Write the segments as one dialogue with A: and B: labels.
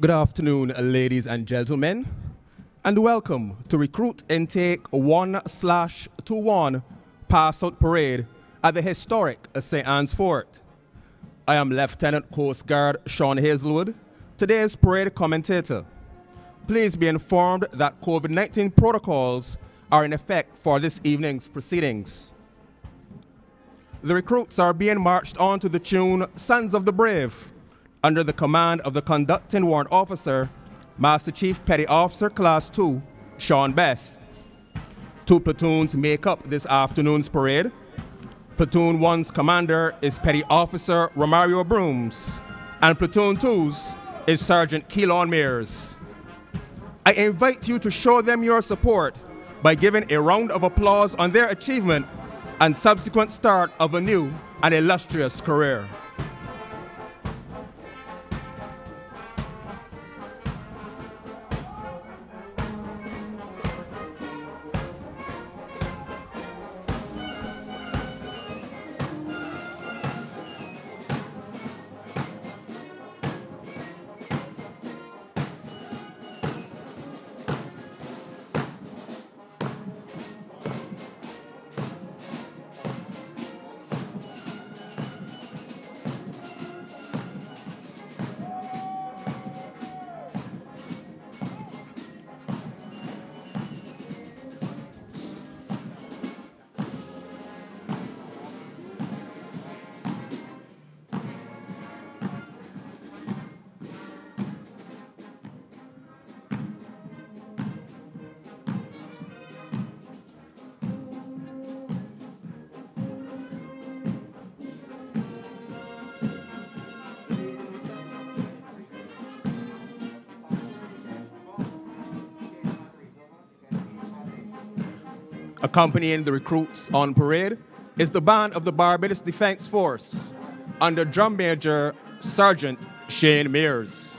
A: Good afternoon, ladies and gentlemen, and welcome to Recruit Intake 1 slash 21 Pass Out Parade at the historic St. Anne's Fort. I am Lieutenant Coast Guard Sean Hazelwood, today's parade commentator. Please be informed that COVID 19 protocols are in effect for this evening's proceedings. The recruits are being marched on to the tune Sons of the Brave under the command of the conducting warrant officer, Master Chief Petty Officer Class 2, Sean Best. Two platoons make up this afternoon's parade. Platoon 1's commander is Petty Officer Romario Brooms, and Platoon 2's is Sergeant Keelan Mears. I invite you to show them your support by giving a round of applause on their achievement and subsequent start of a new and illustrious career. Accompanying the recruits on parade is the band of the Barbados Defense Force under Drum Major Sergeant Shane Mears.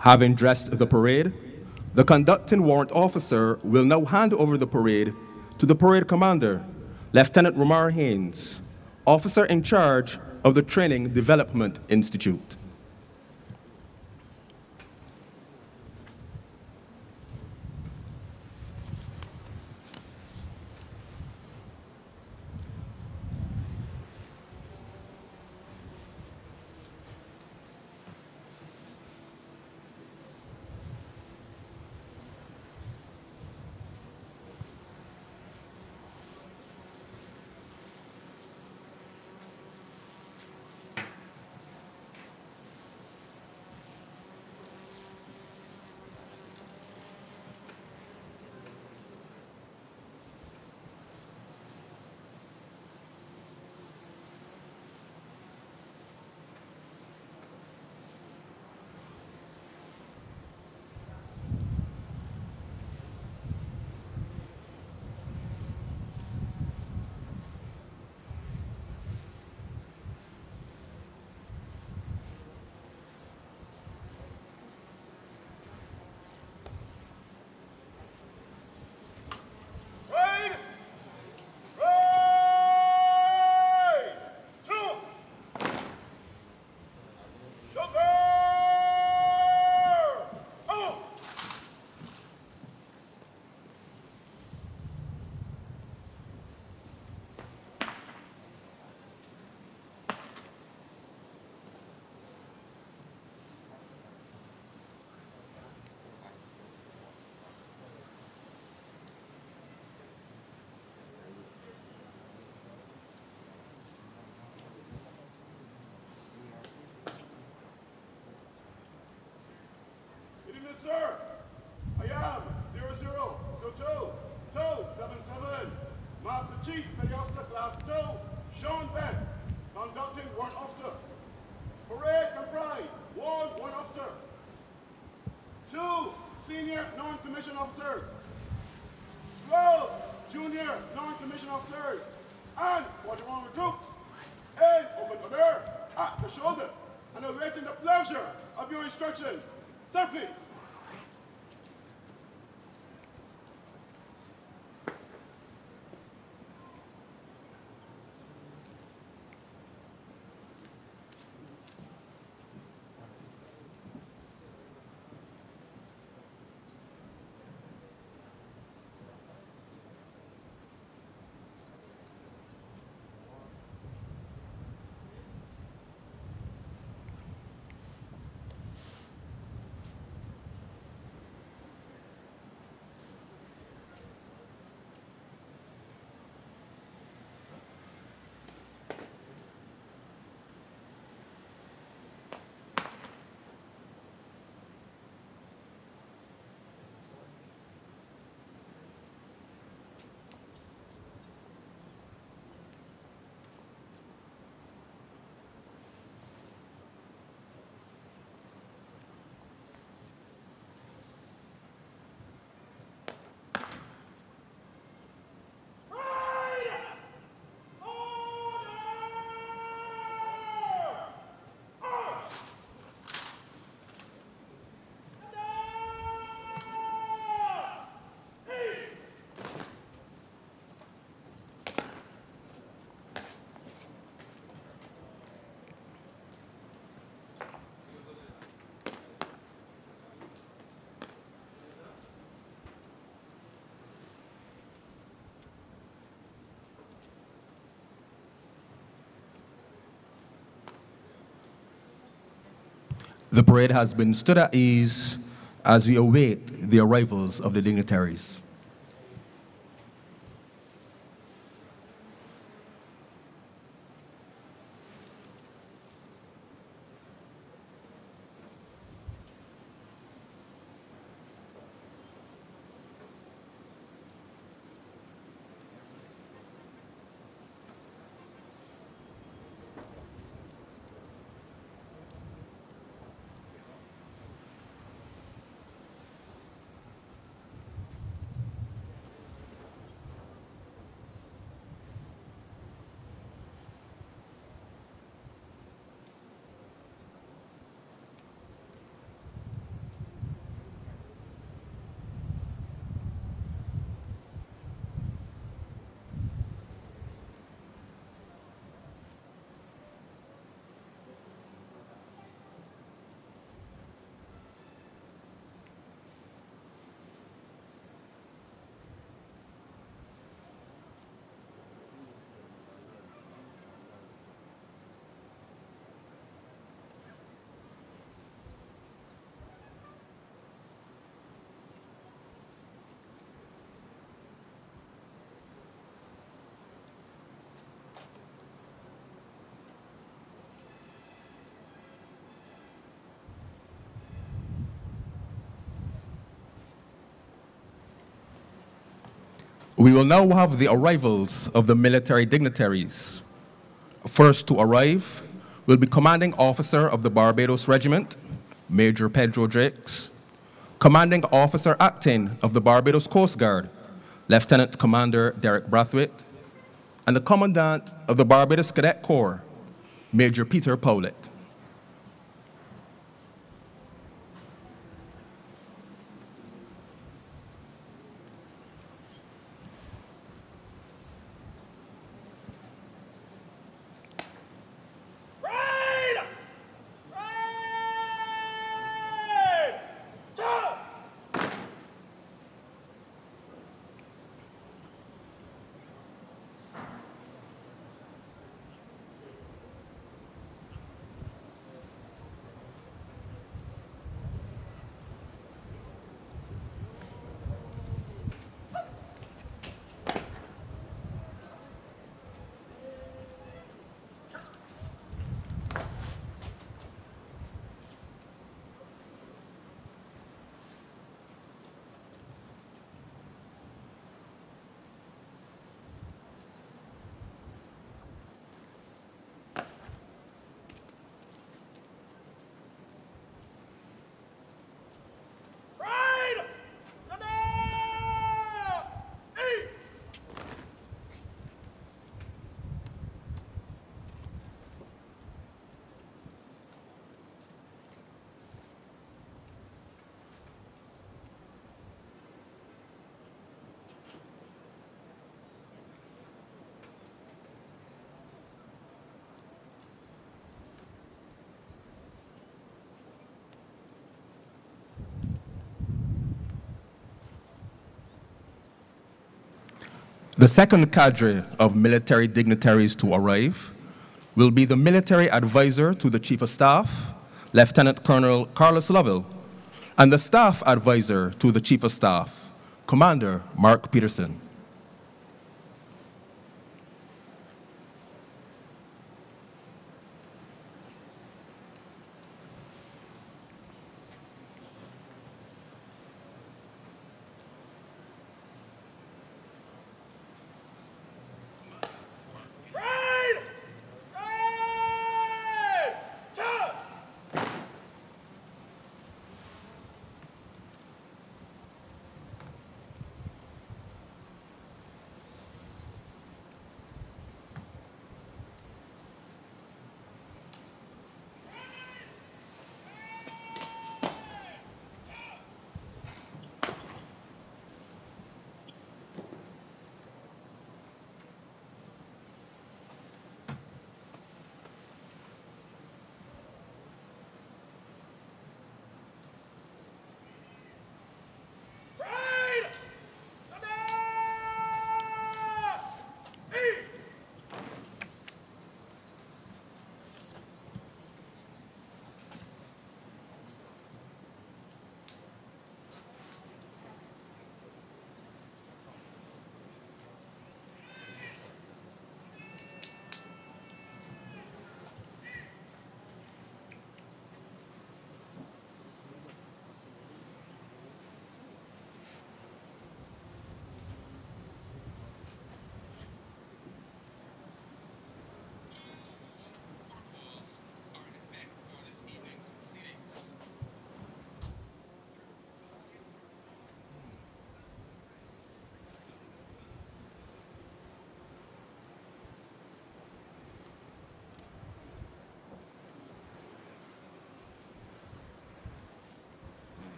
A: Having dressed the parade, the conducting warrant officer will now hand over the parade to the parade commander, Lieutenant Romar Haynes, officer in charge of the Training Development Institute.
B: Seven seven. Master Chief, Petty Officer Class Two, Sean Best, conducting warrant officer. Parade comprised one warrant officer, two senior non-commissioned officers, twelve junior non-commissioned officers, and 41 recruits in open order at the shoulder and awaiting the pleasure of your instructions. Sir, please.
A: The parade has been stood at ease as we await the arrivals of the dignitaries. We will now have the arrivals of the military dignitaries. First to arrive will be Commanding Officer of the Barbados Regiment, Major Pedro Drakes, Commanding Officer Acting of the Barbados Coast Guard, Lieutenant Commander Derek Brathwaite, and the Commandant of the Barbados Cadet Corps, Major Peter Powlett. The second cadre of military dignitaries to arrive will be the military advisor to the Chief of Staff, Lieutenant Colonel Carlos Lovell, and the staff advisor to the Chief of Staff, Commander Mark Peterson.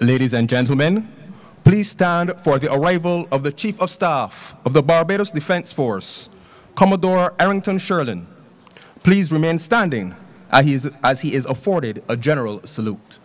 A: Ladies and gentlemen, please stand for the arrival of the Chief of Staff of the Barbados Defense Force, Commodore Errington Shurland. Please remain standing as he is, as he is afforded a general salute.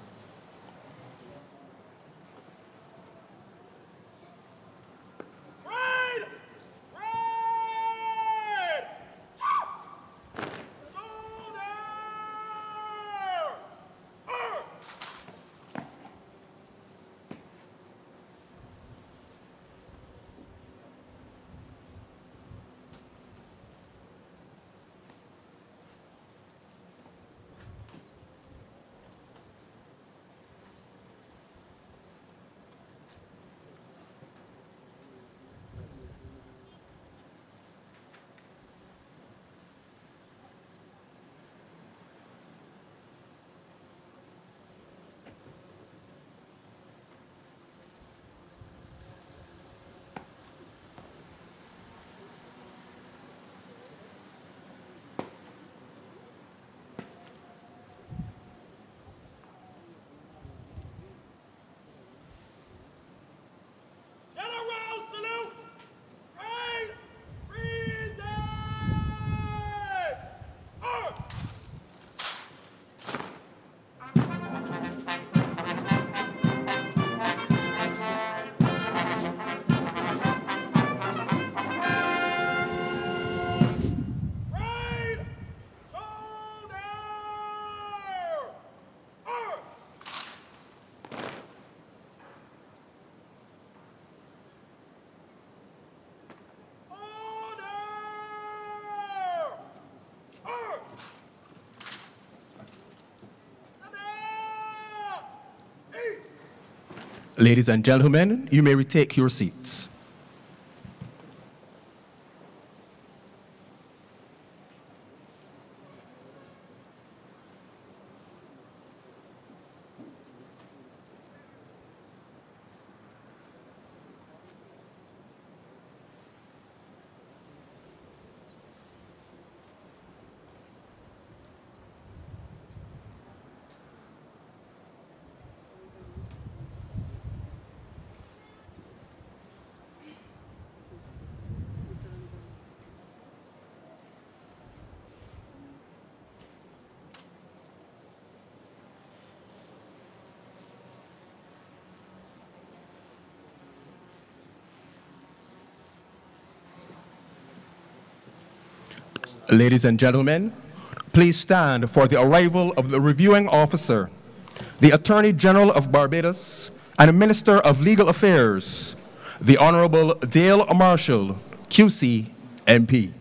A: Ladies and gentlemen, you may retake your seats. Ladies and gentlemen, please stand for the arrival of the reviewing officer, the Attorney General of Barbados and Minister of Legal Affairs, the Honorable Dale Marshall, QC, MP.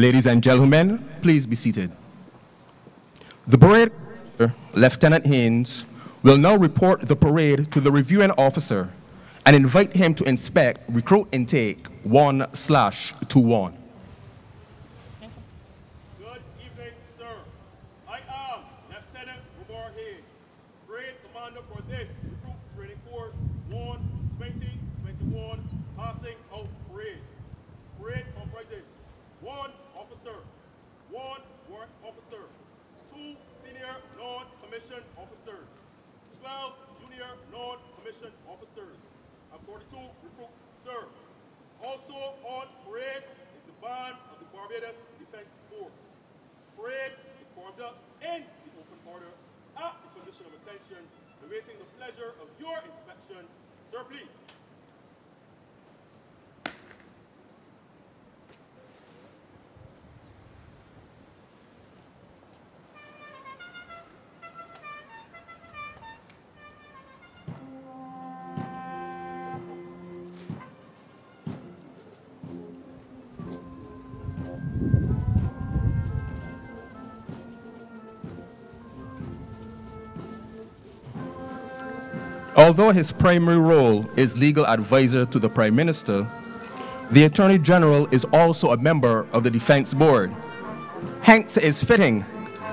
A: Ladies and gentlemen, please be seated. The parade, Lieutenant Haynes, will now report the parade to the reviewing officer and invite him to inspect recruit intake 1 slash
C: 2 1.
A: Although his primary role is legal advisor to the Prime Minister, the Attorney General is also a member of the Defense Board. Hence, it is fitting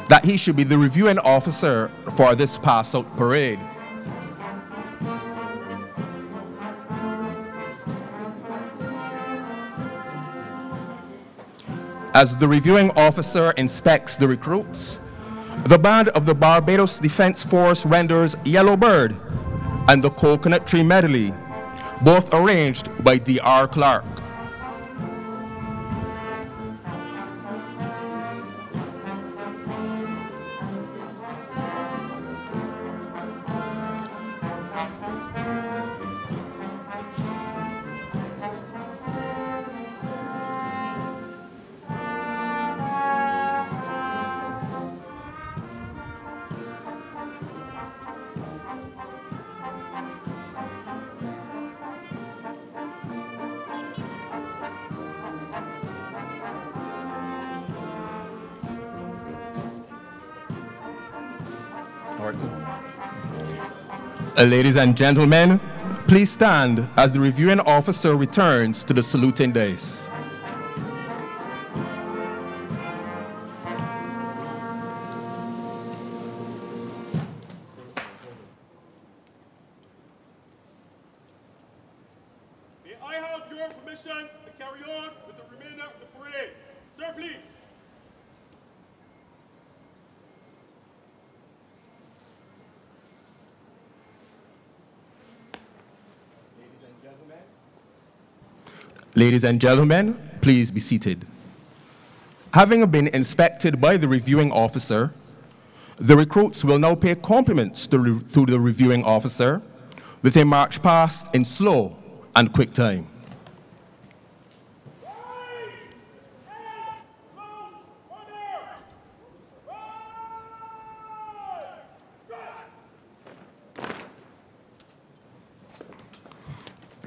A: that he should be the reviewing officer for this pass out parade. As the reviewing officer inspects the recruits, the band of the Barbados Defense Force renders Yellow Bird and the Coconut Tree Medley, both arranged by D.R. Clark. Ladies and gentlemen, please stand as the reviewing officer returns to the saluting dais. Ladies and gentlemen, please be seated. Having been inspected by the reviewing officer, The recruits will now pay compliments to, to the reviewing officer with a march past in slow and quick time.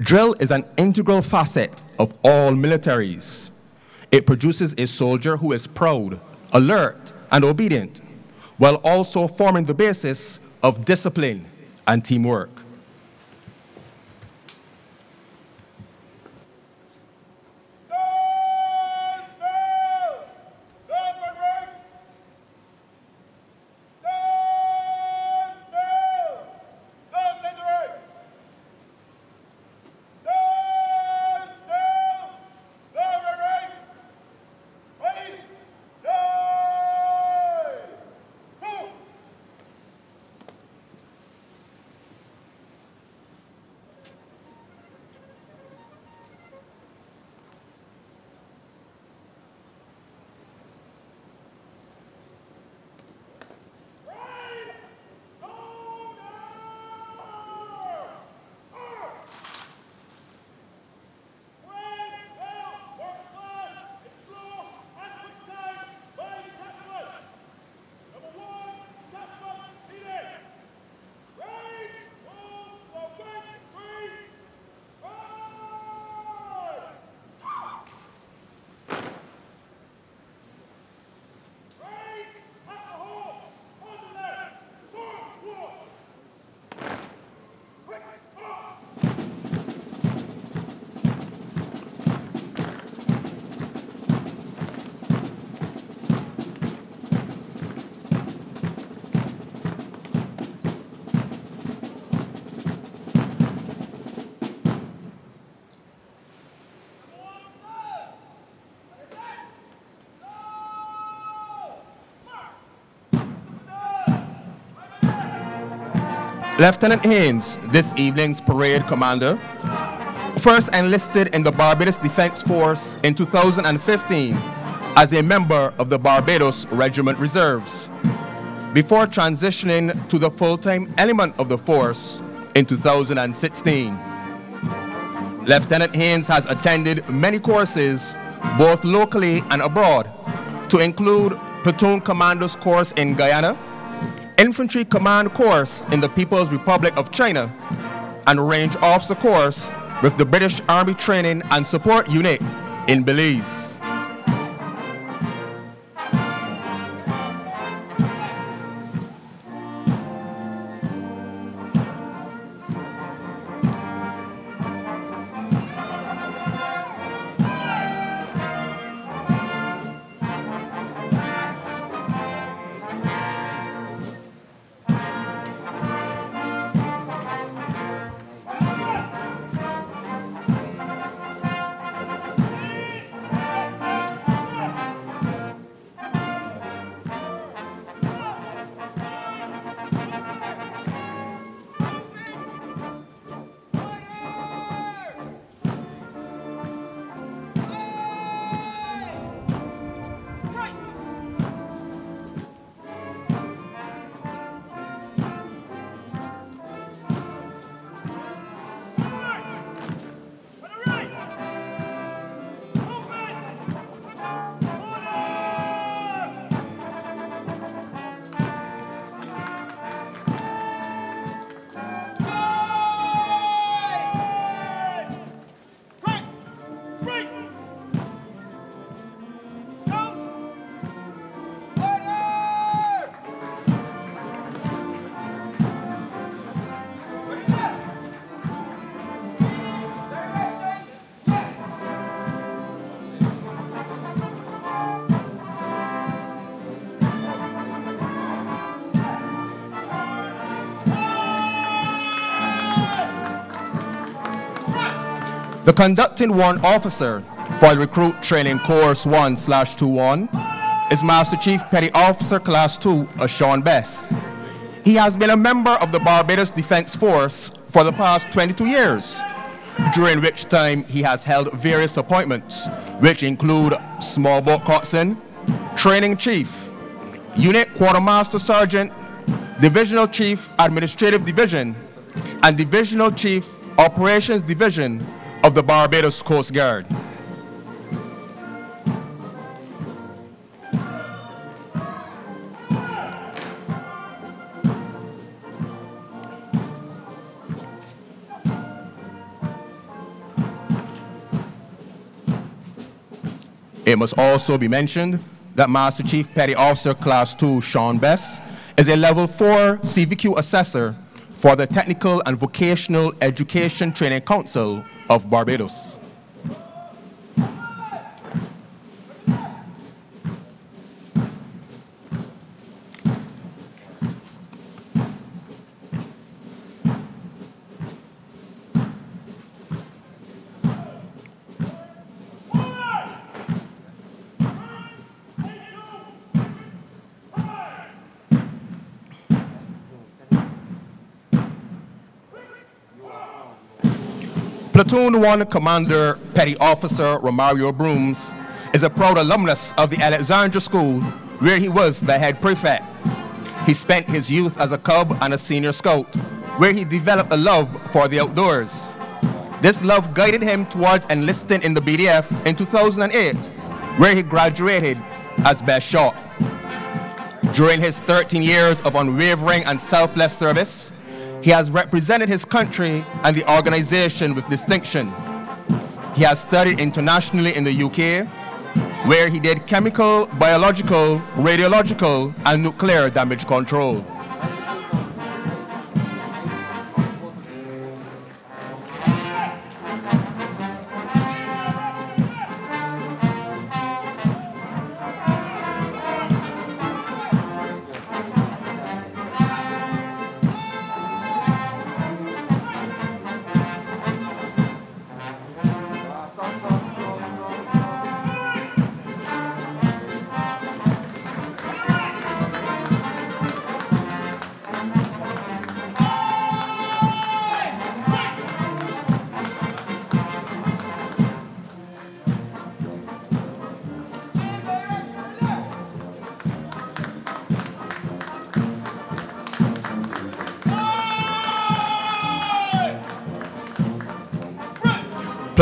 A: Drill is an integral facet of all militaries. It produces a soldier who is proud, alert, and obedient, while also forming the basis of discipline and teamwork. Lieutenant Haynes, this evening's parade commander, first enlisted in the Barbados Defense Force in 2015 as a member of the Barbados Regiment Reserves, before transitioning to the full-time element of the force in 2016. Lieutenant Haynes has attended many courses, both locally and abroad, to include Platoon Commandos course in Guyana, Infantry Command course in the People's Republic of China, and Range Officer course with the British Army Training and Support Unit in Belize. Conducting one officer for the Recruit Training Course 1 slash 21 is Master Chief Petty Officer Class 2 Sean Best. He has been a member of the Barbados Defense Force for the past 22 years, during which time he has held various appointments, which include Small Boat Coxswain, Training Chief, Unit Quartermaster Sergeant, Divisional Chief Administrative Division, and Divisional Chief Operations Division of the Barbados Coast Guard. It must also be mentioned that Master Chief Petty Officer Class 2 Sean Bess is a Level 4 CVQ assessor for the Technical and Vocational Education Training Council of Barbados. Platoon 1 Commander Petty Officer Romario Brooms is a proud alumnus of the Alexandra School, where he was the head prefect. He spent his youth as a cub and a senior scout, where he developed a love for the outdoors. This love guided him towards enlisting in the BDF in 2008, where he graduated as best shot. During his 13 years of unwavering and selfless service, he has represented his country and the organization with distinction. He has studied internationally in the UK, where he did chemical, biological, radiological, and nuclear damage control.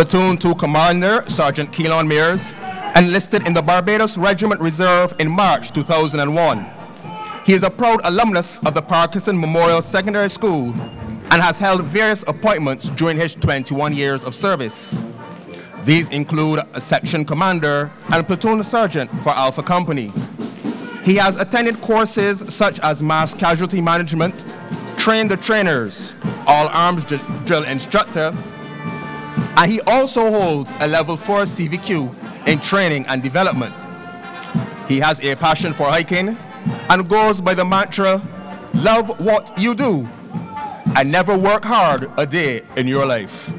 A: Platoon 2 Commander Sergeant Keelan Mears enlisted in the Barbados Regiment Reserve in March 2001. He is a proud alumnus of the Parkinson Memorial Secondary School and has held various appointments during his 21 years of service. These include a section commander and platoon sergeant for Alpha Company. He has attended courses such as mass casualty management, trained the trainers, all arms drill instructor, and he also holds a level 4 CVQ in training and development. He has a passion for hiking and goes by the mantra, love what you do and never work hard a day in your life.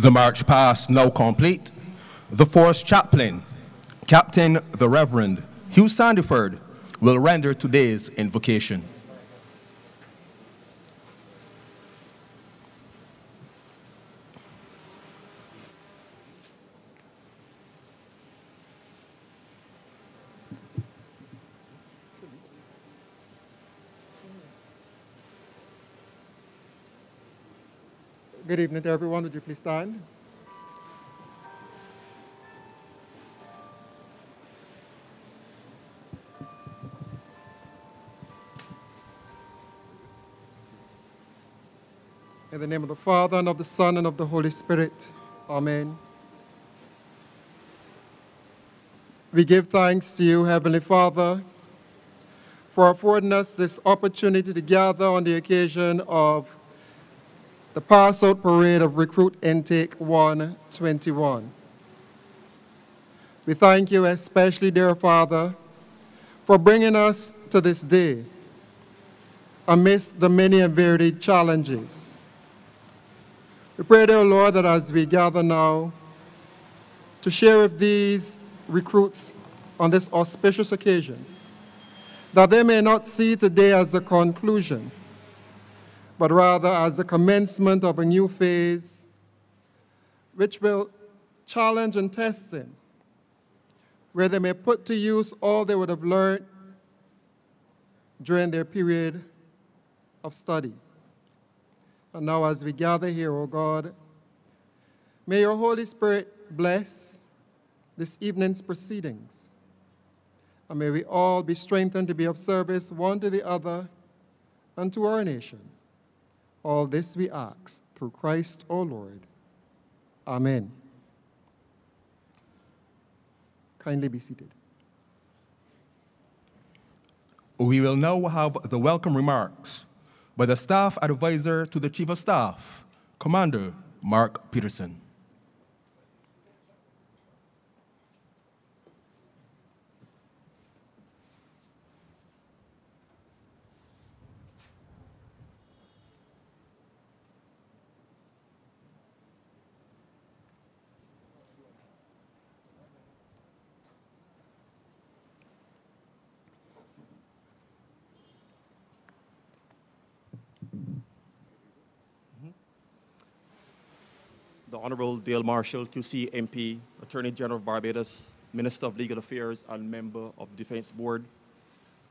A: The march past now complete. The force chaplain, Captain the Reverend Hugh Sandiford, will render today's invocation.
D: Good evening to everyone. Would you please stand? In the name of the Father, and of the Son, and of the Holy Spirit. Amen. We give thanks to you, Heavenly Father, for affording us this opportunity to gather on the occasion of the pass out parade of Recruit Intake 121. We thank you especially, dear Father, for bringing us to this day amidst the many and varied challenges. We pray, dear Lord, that as we gather now to share with these recruits on this auspicious occasion, that they may not see today as the conclusion, but rather as the commencement of a new phase which will challenge and test them, where they may put to use all they would have learned during their period of study. And now, as we gather here, O God, may your Holy Spirit bless this evening's proceedings. And may we all be strengthened to be of service one to the other and to our nation. All this we ask through Christ our Lord. Amen. Kindly be seated.
A: We will now have the welcome remarks by the Staff Advisor to the Chief of Staff, Commander Mark Peterson.
E: the Honorable Dale Marshall, QC MP, Attorney General of Barbados, Minister of Legal Affairs, and member of the Defense Board,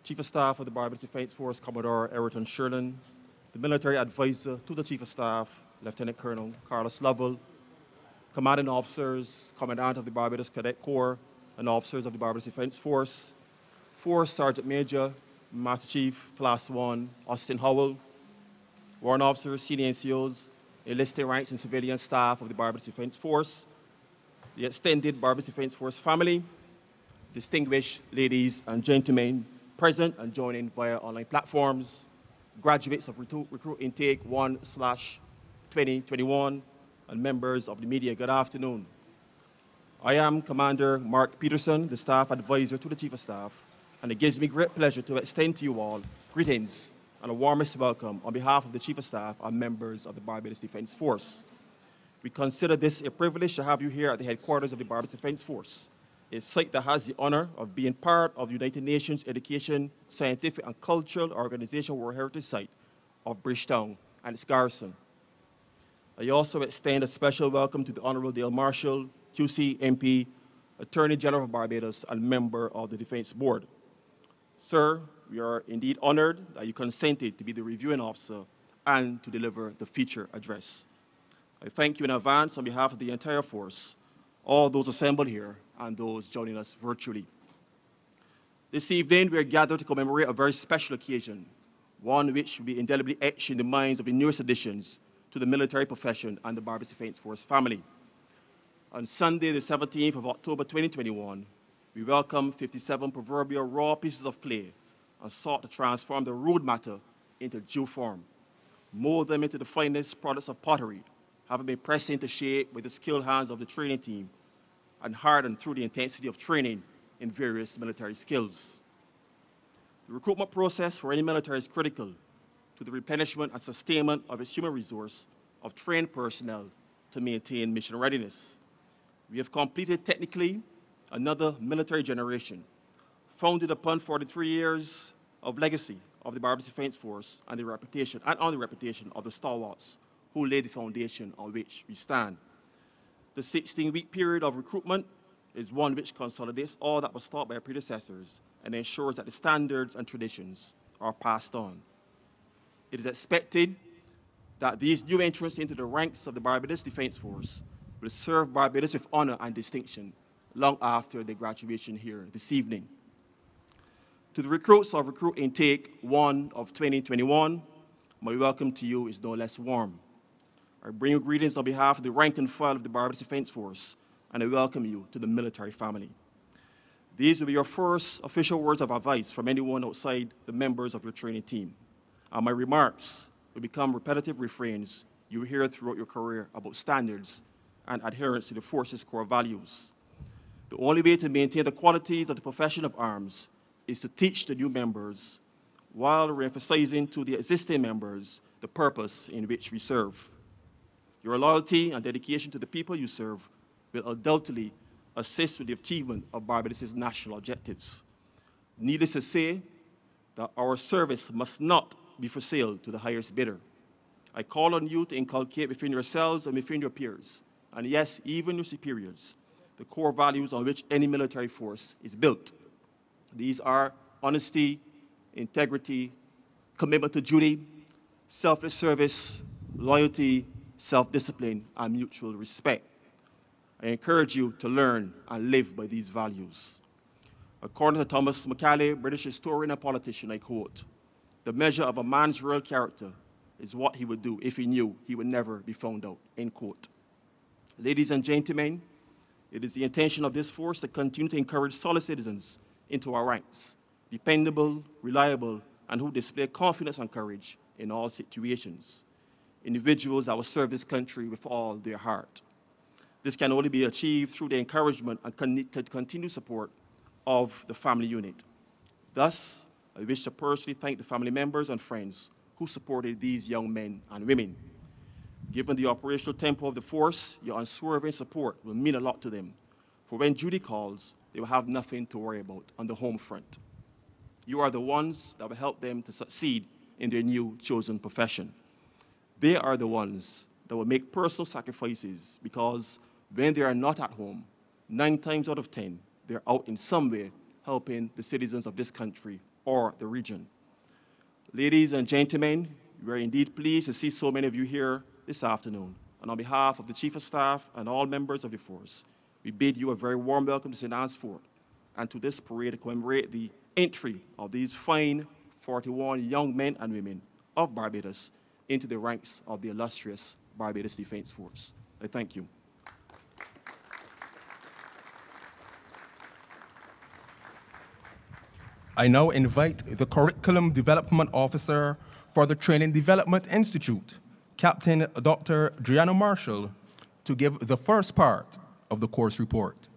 E: Chief of Staff of the Barbados Defense Force, Commodore Errington Shurland, the Military Advisor to the Chief of Staff, Lieutenant Colonel Carlos Lovell, Commanding Officers, Commandant of the Barbados Cadet Corps, and officers of the Barbados Defense Force, Force Sergeant Major, Master Chief, Class 1, Austin Howell, Warrant Officers, Senior NCOs, enlisted ranks and civilian staff of the Barbados Defense Force, the extended Barbados Defense Force family, distinguished ladies and gentlemen present and joining via online platforms, graduates of Recruit, Intake 1 slash 2021, and members of the media, good afternoon. I am Commander Mark Peterson, the Staff Advisor to the Chief of Staff, and it gives me great pleasure to extend to you all greetings and a warmest welcome on behalf of the Chief of Staff and members of the Barbados Defense Force. We consider this a privilege to have you here at the headquarters of the Barbados Defense Force, a site that has the honor of being part of the United Nations Education, Scientific and Cultural Organization World Heritage Site of Bridgetown and its garrison. I also extend a special welcome to the Honorable Dale Marshall, QC MP, Attorney General of Barbados, and member of the Defense Board. Sir, we are indeed honored that you consented to be the reviewing officer and to deliver the feature address. I thank you in advance on behalf of the entire force, all those assembled here, and those joining us virtually. This evening, we are gathered to commemorate a very special occasion, one which will be indelibly etched in the minds of the newest additions to the military profession and the Barbados Defense Force family. On Sunday, the 17th of October 2021, we welcome 57 proverbial raw pieces of clay and sought to transform the rude matter into due form, mold them into the finest products of pottery, having been pressed into shape with the skilled hands of the training team and hardened through the intensity of training in various military skills. The recruitment process for any military is critical to the replenishment and sustainment of its human resource of trained personnel to maintain mission readiness. We have completed technically another military generation, founded upon 43 years of legacy of the Barbados Defense Force and the reputation and on the reputation of the stalwarts who laid the foundation on which we stand. The 16-week period of recruitment is one which consolidates all that was taught by our predecessors and ensures that the standards and traditions are passed on. It is expected that these new entrants into the ranks of the Barbados Defense Force will serve Barbados with honor and distinction long after their graduation here this evening. To the recruits of Recruit Intake 1 of 2021, my welcome to you is no less warm. I bring you greetings on behalf of the rank and file of the Barbados Defense Force, and I welcome you to the military family. These will be your first official words of advice from anyone outside the members of your training team. And my remarks will become repetitive refrains you will hear throughout your career about standards and adherence to the force's core values. The only way to maintain the qualities of the profession of arms is to teach the new members while re-emphasizing to the existing members the purpose in which we serve. Your loyalty and dedication to the people you serve will undoubtedly assist with the achievement of Barbados' national objectives. Needless to say, that our service must not be for sale to the highest bidder. I call on you to inculcate within yourselves and within your peers, and yes, even your superiors, the core values on which any military force is built. These are honesty, integrity, commitment to duty, selfless service, loyalty, self-discipline, and mutual respect. I encourage you to learn and live by these values. According to Thomas Macaulay, British historian and politician, I quote, the measure of a man's real character is what he would do if he knew he would never be found out, end quote. Ladies and gentlemen, it is the intention of this force to continue to encourage solid citizens into our ranks, dependable, reliable, and who display confidence and courage in all situations. Individuals that will serve this country with all their heart. This can only be achieved through the encouragement and continued support of the family unit. Thus, I wish to personally thank the family members and friends who supported these young men and women. Given the operational tempo of the force, your unswerving support will mean a lot to them. For when duty calls, they will have nothing to worry about on the home front. You are the ones that will help them to succeed in their new chosen profession. They are the ones that will make personal sacrifices because when they are not at home, nine times out of 10, they're out in some way helping the citizens of this country or the region. Ladies and gentlemen, we are indeed pleased to see so many of you here this afternoon. And on behalf of the Chief of Staff and all members of the force, we bid you a very warm welcome to St. Anne's Fort and to this parade to commemorate the entry of these fine 41 young men and women of Barbados into the ranks of the illustrious Barbados Defense Force. I thank you.
A: I now invite the Curriculum Development Officer for the Training Development Institute, Captain Dr. Driano Marshall, to give the first part of the course report.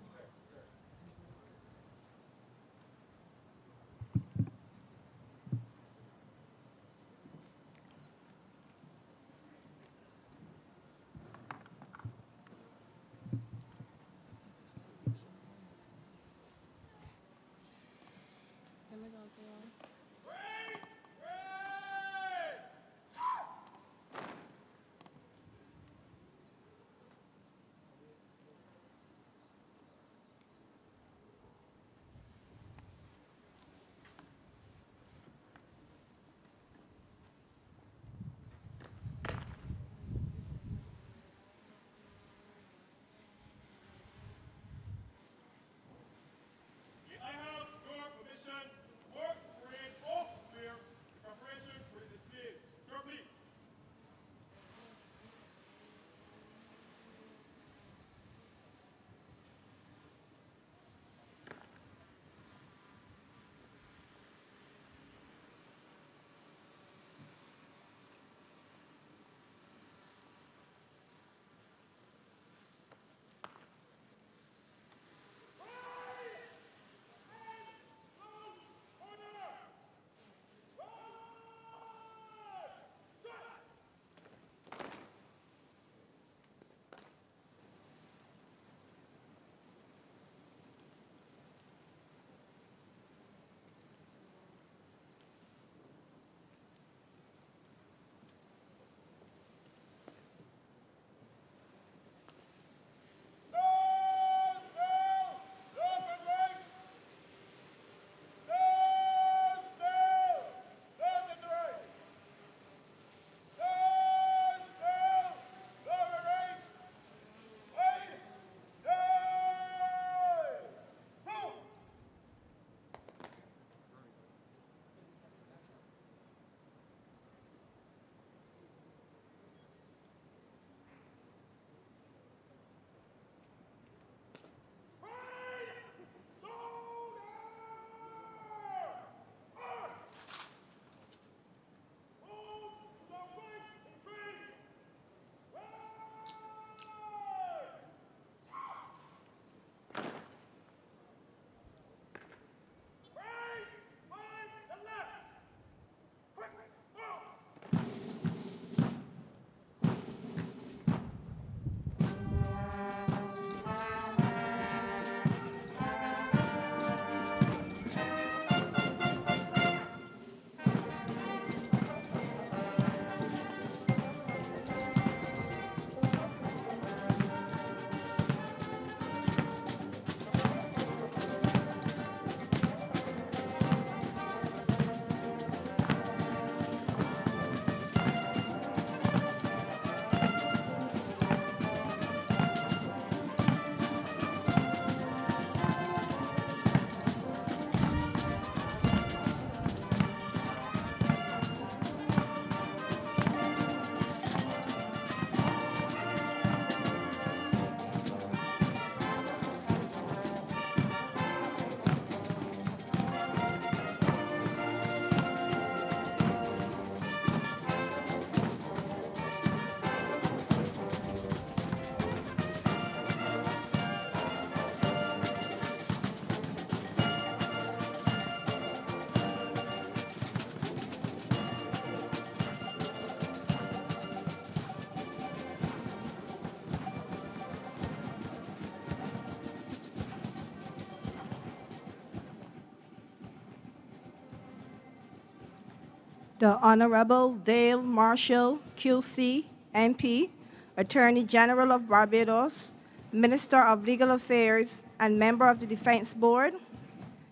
F: The Honorable Dale Marshall, QC, MP, Attorney General of Barbados, Minister of Legal Affairs, and member of the Defense Board,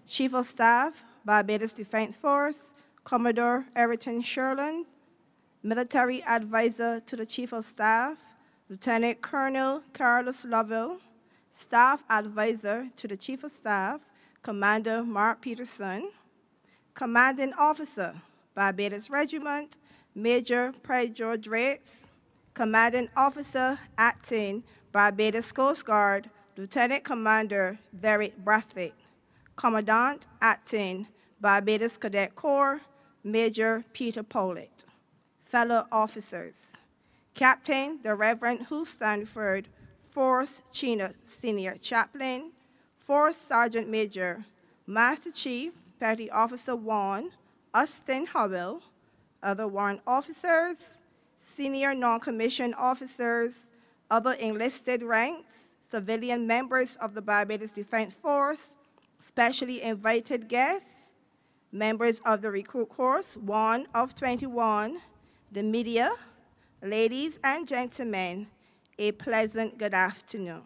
F: Chief of Staff, Barbados Defense Force, Commodore Errington Shurland, Military Advisor to the Chief of Staff, Lieutenant Colonel Carlos Lovell, Staff Advisor to the Chief of Staff, Commander Mark Peterson, Commanding Officer, Barbados Regiment, Major Pedro Drakes, Commanding Officer, Acting, Barbados Coast Guard, Lieutenant Commander Derek Brathwaite, Commandant, Acting, Barbados Cadet Corps, Major Peter Pollitt, fellow officers, Captain the Reverend Hugh Stanford, 4th Chino Senior Chaplain, 4th Sergeant Major, Master Chief, Petty Officer 1, Austin Howell, other warrant officers, senior non-commissioned officers, other enlisted ranks, civilian members of the Barbados Defense Force, specially invited guests, members of the recruit course, one of 21, the media, ladies and gentlemen, a pleasant good afternoon.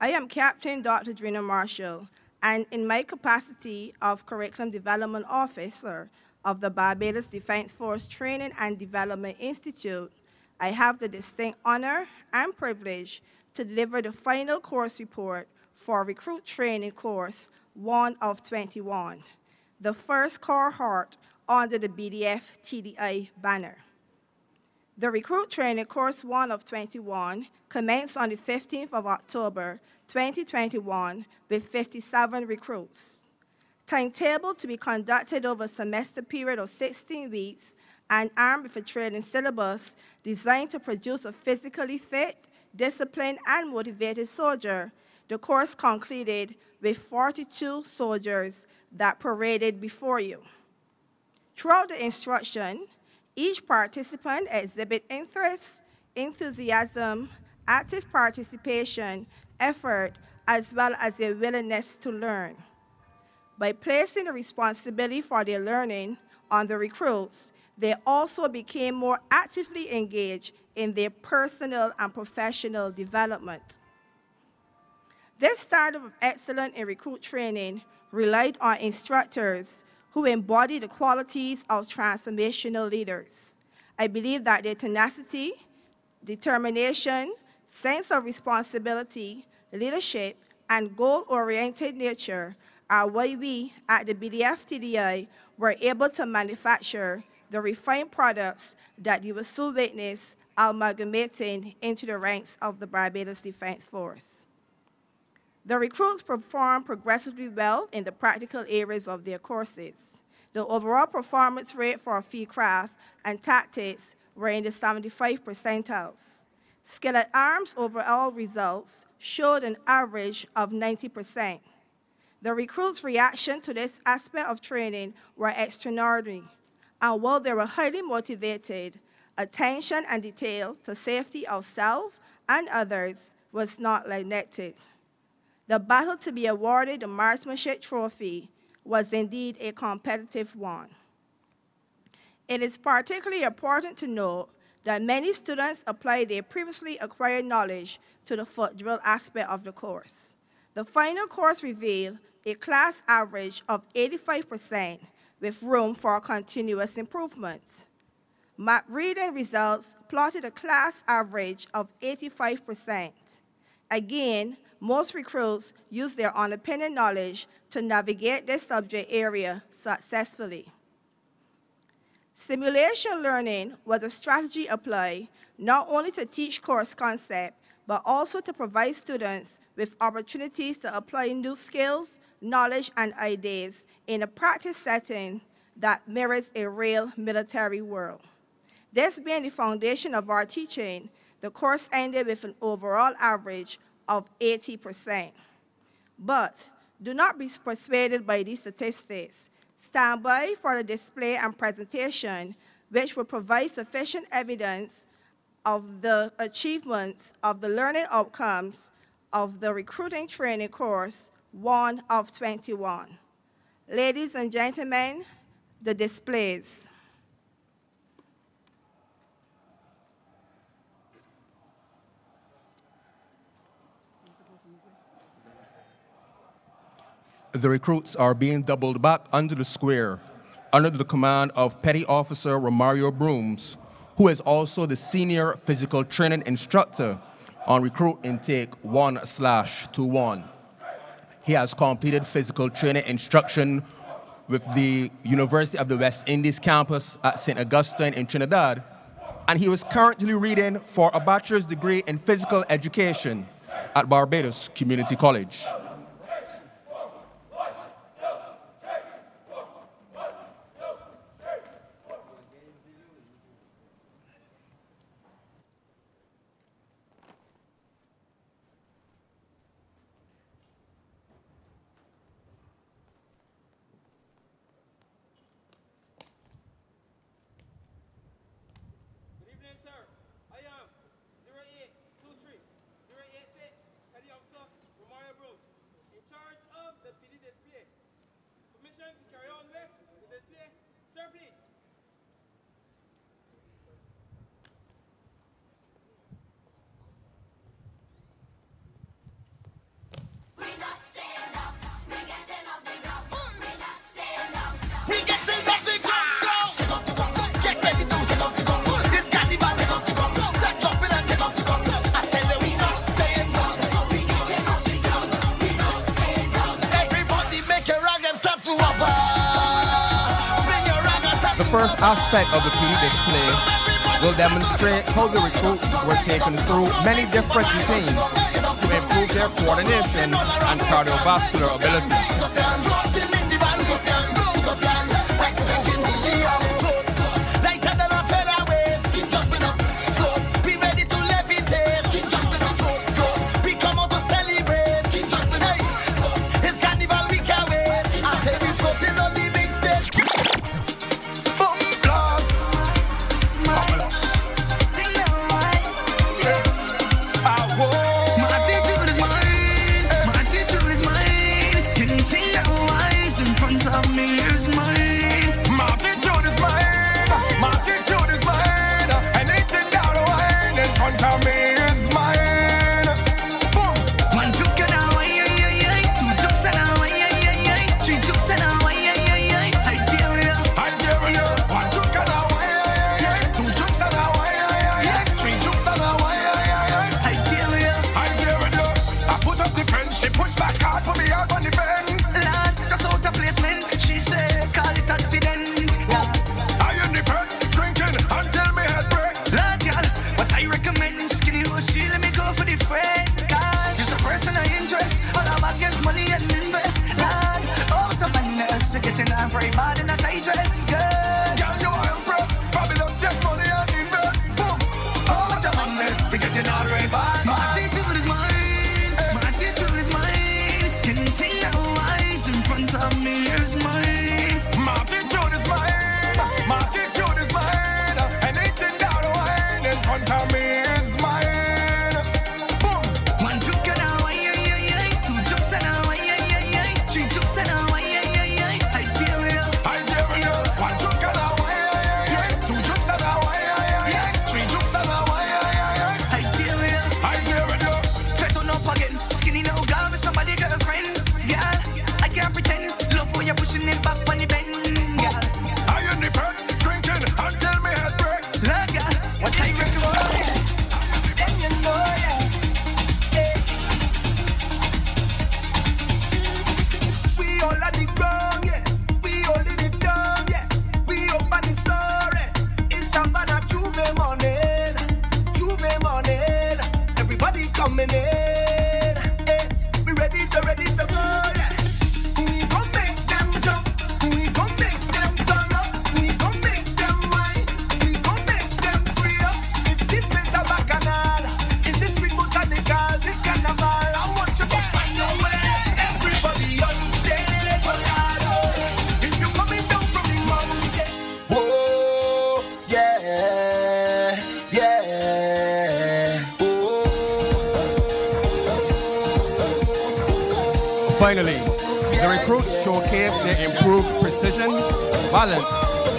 F: I am Captain Dr. Drina Marshall, and in my capacity of Curriculum Development Officer of the Barbados Defense Force Training and Development Institute, I have the distinct honor and privilege to deliver the final course report for Recruit Training Course 1 of 21, the first cohort under the BDF TDI banner. The Recruit Training Course 1 of 21 commenced on the 15th of October 2021 with 57 recruits. Timetable to be conducted over a semester period of 16 weeks and armed with a training syllabus designed to produce a physically fit, disciplined, and motivated soldier. The course concluded with 42 soldiers that paraded before you. Throughout the instruction, each participant exhibit interest, enthusiasm, active participation, effort, as well as their willingness to learn. By placing the responsibility for their learning on the recruits, they also became more actively engaged in their personal and professional development. This standard of excellence in recruit training relied on instructors who embody the qualities of transformational leaders. I believe that their tenacity, determination, sense of responsibility, leadership, and goal-oriented nature are why we at the BDF TDI were able to manufacture the refined products that you will soon witness amalgamating into the ranks of the Barbados Defense Force. The recruits perform progressively well in the practical areas of their courses. The overall performance rate for field craft and tactics were in the 75 percentiles. Skill at arms overall results showed an average of 90%. The recruits' reaction to this aspect of training were extraordinary, and while they were highly motivated, attention and detail to safety of self and others was not neglected. The battle to be awarded the Marksmanship Trophy was indeed a competitive one. It is particularly important to note that many students apply their previously acquired knowledge to the foot drill aspect of the course. The final course revealed a class average of 85% with room for continuous improvement. Map reading results plotted a class average of 85%. Again, most recruits use their underpinning knowledge to navigate their subject area successfully. Simulation learning was a strategy applied not only to teach course concept, but also to provide students with opportunities to apply new skills, knowledge, and ideas in a practice setting that mirrors a real military world. This being the foundation of our teaching, the course ended with an overall average of 80%. But do not be persuaded by these statistics standby for the display and presentation, which will provide sufficient evidence of the achievements of the learning outcomes of the recruiting training course 1 of 21. Ladies and gentlemen, the displays.
G: the recruits are being doubled back under the square under the command of Petty Officer Romario Brooms, who is also the senior physical training instructor on recruit intake 1 slash 2 1. He has completed physical training instruction with the University of the West Indies campus at St. Augustine in Trinidad, and he was currently reading for a bachelor's degree in physical education at Barbados Community College. aspect of the PD display will demonstrate how the recruits were taken through many different routines to improve their coordination and cardiovascular ability.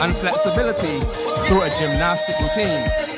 H: And
A: flexibility through a gymnastic routine.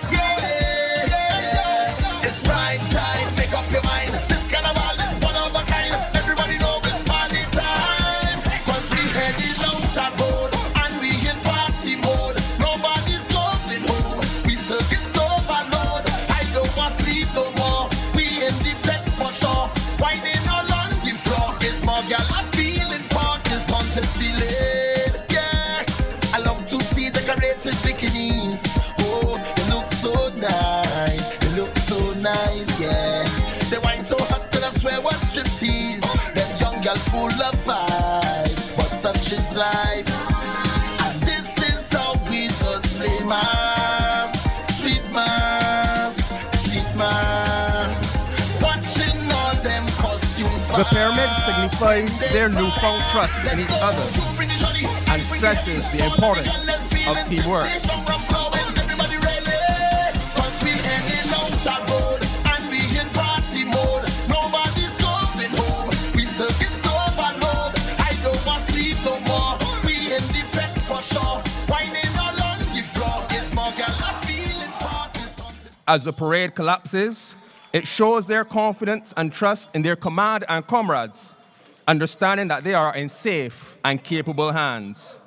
A: Newfound trust in each other and stresses the importance of teamwork. As the parade collapses, it shows their confidence and trust in their command and comrades, understanding that they are in safe and capable hands.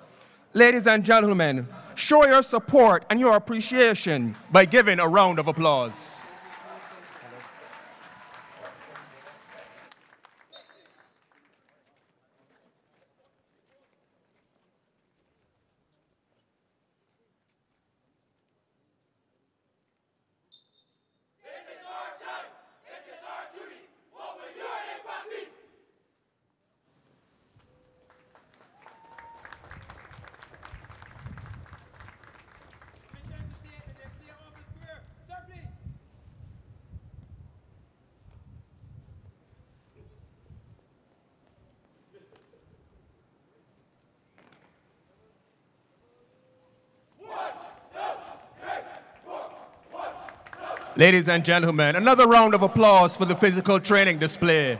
A: Ladies and gentlemen, show your support and your appreciation by giving a round of applause. Ladies and gentlemen, another round of applause for the physical training display.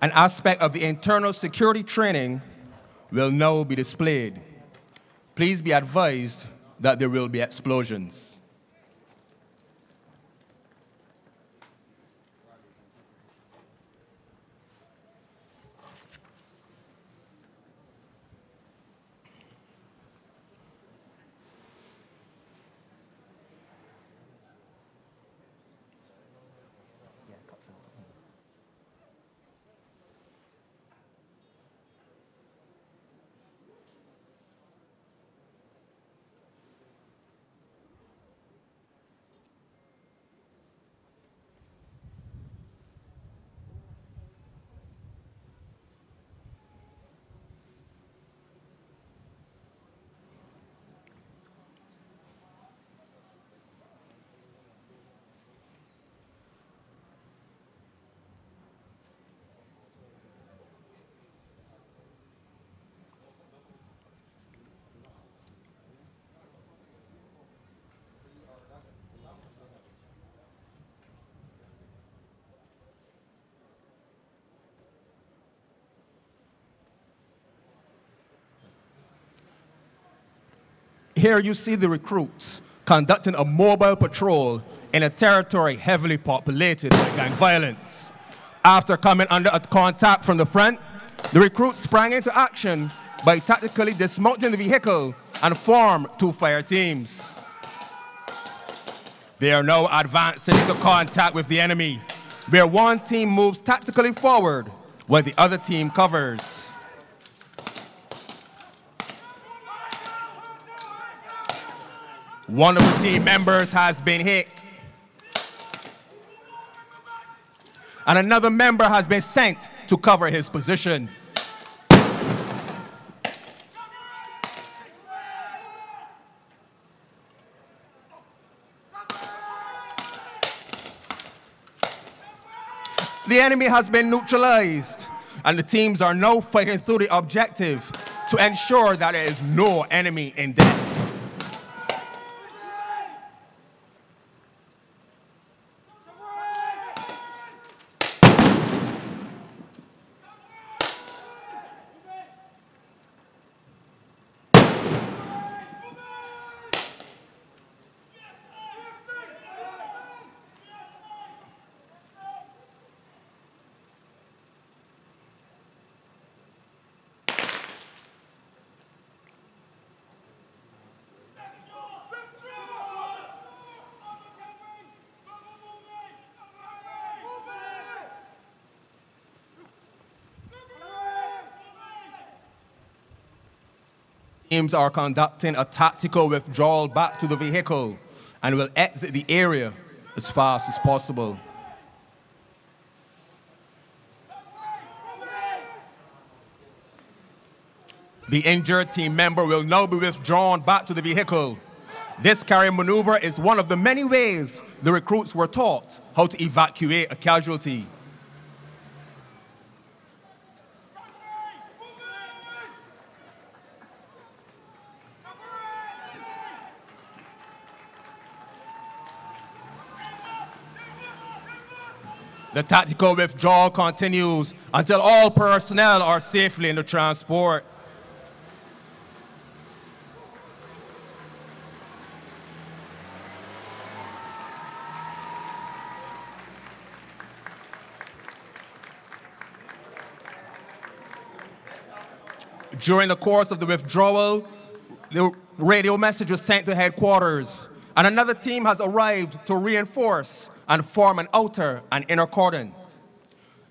A: An aspect of the internal security training will now be displayed. Please be advised that there will be explosions. Here you see the recruits conducting a mobile patrol in a territory heavily populated by gang violence. After coming under contact from the front, the recruits sprang into action by tactically dismounting the vehicle and formed two fire teams. They are now advancing into contact with the enemy, where one team moves tactically forward while the other team covers. One of the team members has been hit. And another member has been sent to cover his position. The enemy has been neutralized, and the teams are now fighting through the objective to ensure that there is no enemy in death. Teams are conducting a tactical withdrawal back to the vehicle and will exit the area as fast as possible. The injured team member will now be withdrawn back to the vehicle. This carry maneuver is one of the many ways the recruits were taught how to evacuate a casualty. The tactical withdrawal continues until all personnel are safely in the transport. During the course of the withdrawal, the radio message was sent to headquarters, and another team has arrived to reinforce and form an outer and inner cordon.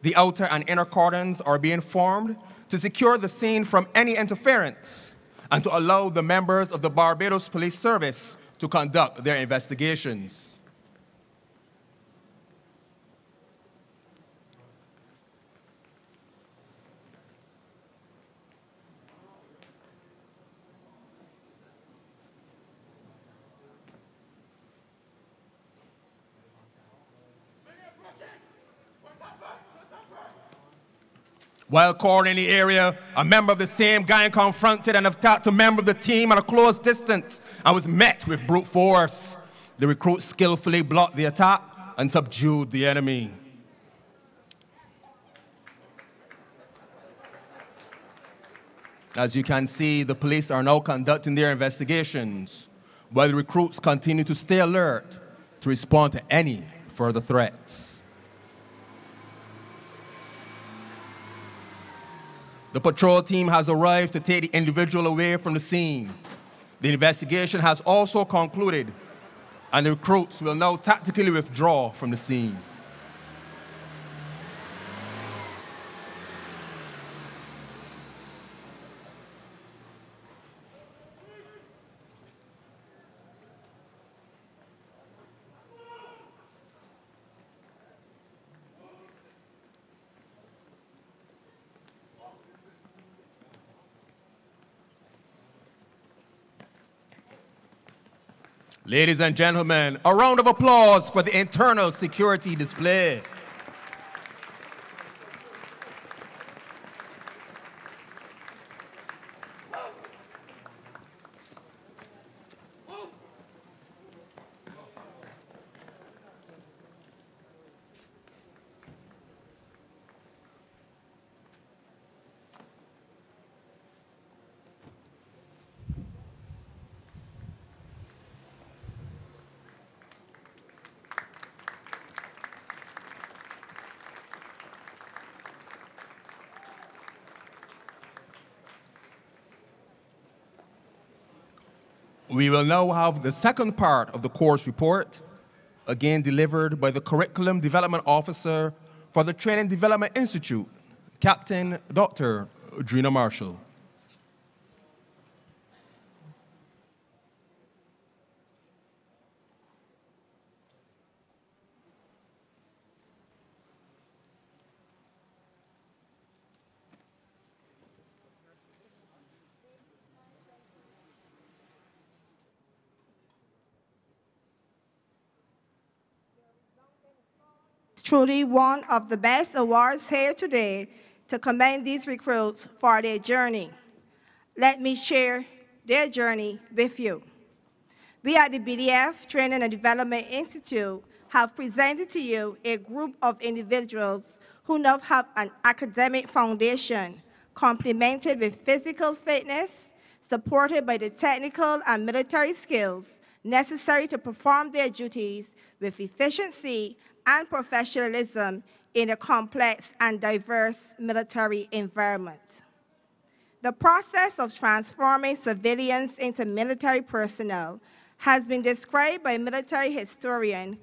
A: The outer and inner cordons are being formed to secure the scene from any interference and to allow the members of the Barbados Police Service to conduct their investigations. While cornering the area, a member of the same gang confronted and attacked a member of the team at a close distance and was met with brute force. The recruit skillfully blocked the attack and subdued the enemy. As you can see, the police are now conducting their investigations while the recruits continue to stay alert to respond to any further threats. The patrol team has arrived to take the individual away from the scene. The investigation has also concluded, and the recruits will now tactically withdraw from the scene. Ladies and gentlemen, a round of applause for the internal security display. We will now have the second part of the course report, again delivered by the Curriculum Development Officer for the Training Development Institute, Captain Dr. Drina Marshall.
F: Truly one of the best awards here today to commend these recruits for their journey. Let me share their journey with you. We at the BDF Training and Development Institute have presented to you a group of individuals who now have an academic foundation complemented with physical fitness, supported by the technical and military skills necessary to perform their duties with efficiency and professionalism in a complex and diverse military environment. The process of transforming civilians into military personnel has been described by military historian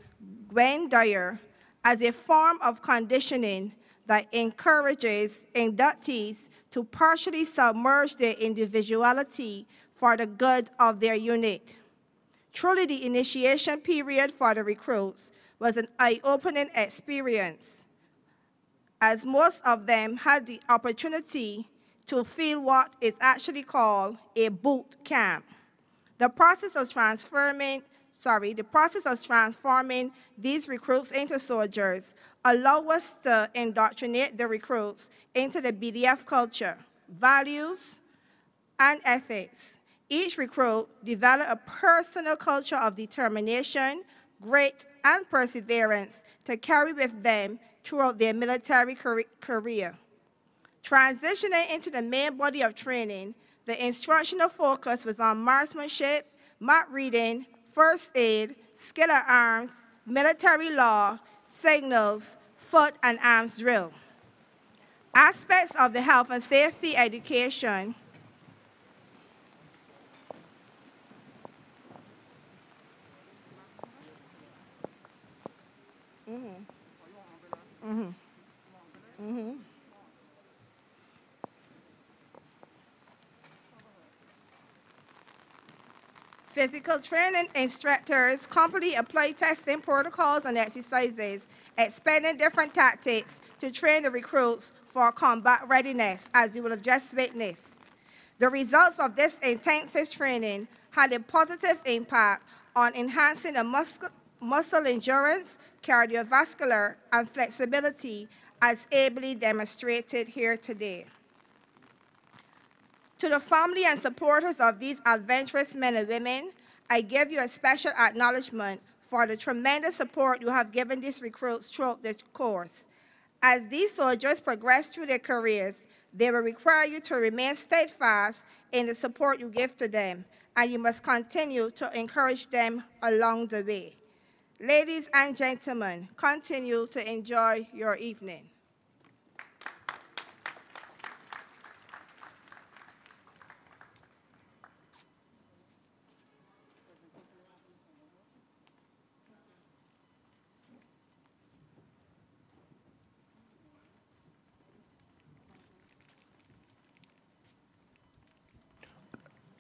F: Gwynne Dyer as a form of conditioning that encourages inductees to partially submerge their individuality for the good of their unit. Truly, the initiation period for the recruits was an eye-opening experience, as most of them had the opportunity to feel what is actually called a boot camp. The process of transforming, sorry, the process of transforming these recruits into soldiers allow us to indoctrinate the recruits into the BDF culture, values, and ethics. Each recruit develop a personal culture of determination, grit, and perseverance to carry with them throughout their military career. Transitioning into the main body of training, the instructional focus was on marksmanship, map reading, first aid, skill at arms, military law, signals, foot and arms drill. Aspects of the health and safety education Mhm. Mhm. Physical training instructors complete apply testing protocols and exercises, expanding different tactics to train the recruits for combat readiness, as you will have just witnessed. The results of this intensive training had a positive impact on enhancing the muscle, muscle endurance, cardiovascular, and flexibility as ably demonstrated here today. To the family and supporters of these adventurous men and women, I give you a special acknowledgement for the tremendous support you have given these recruits throughout this course. As these soldiers progress through their careers, they will require you to remain steadfast in the support you give to them, and you must continue to encourage them along the way. Ladies and gentlemen, continue to enjoy your evening.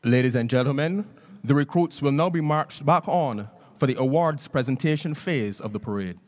A: Ladies and gentlemen, the recruits will now be marched back on for the awards presentation phase of the parade.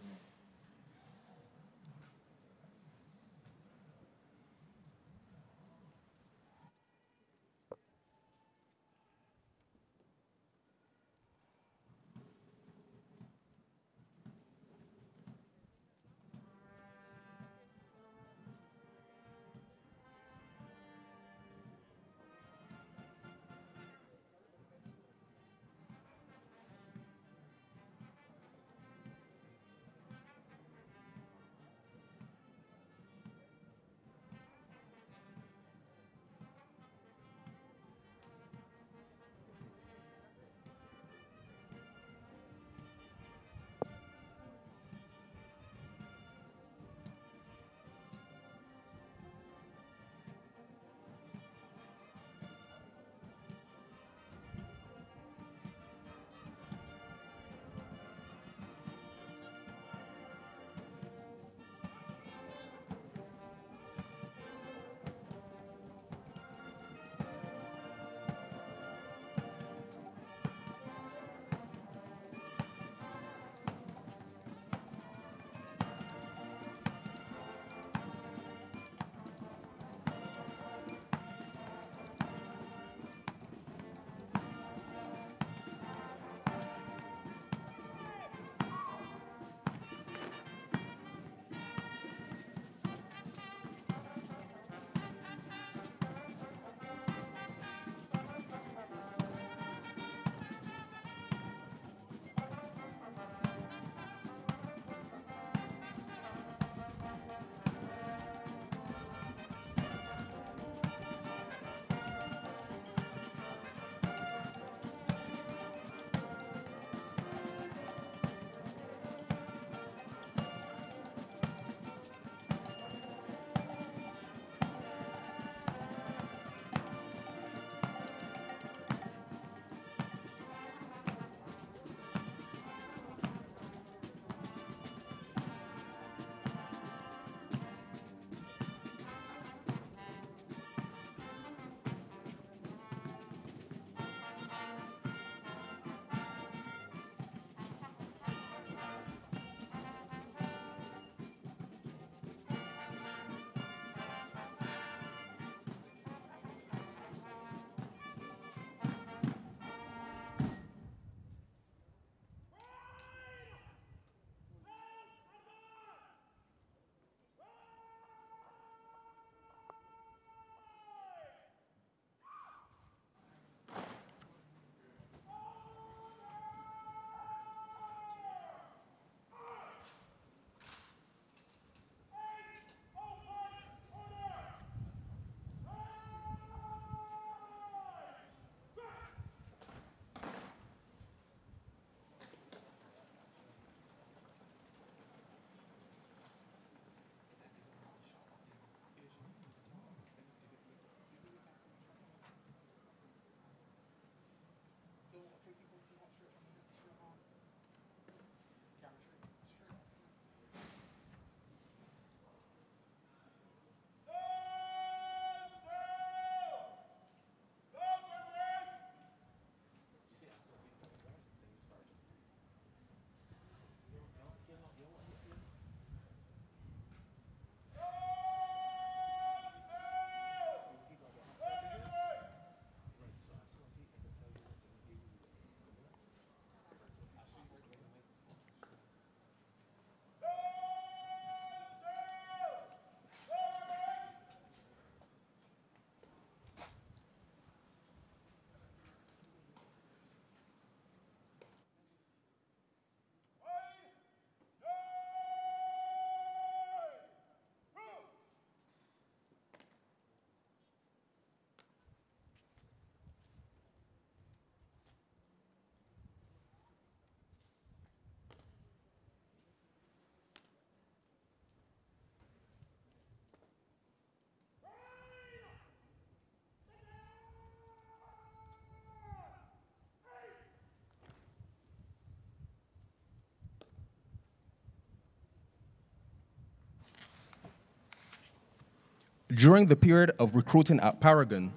A: During the period of recruiting at Paragon,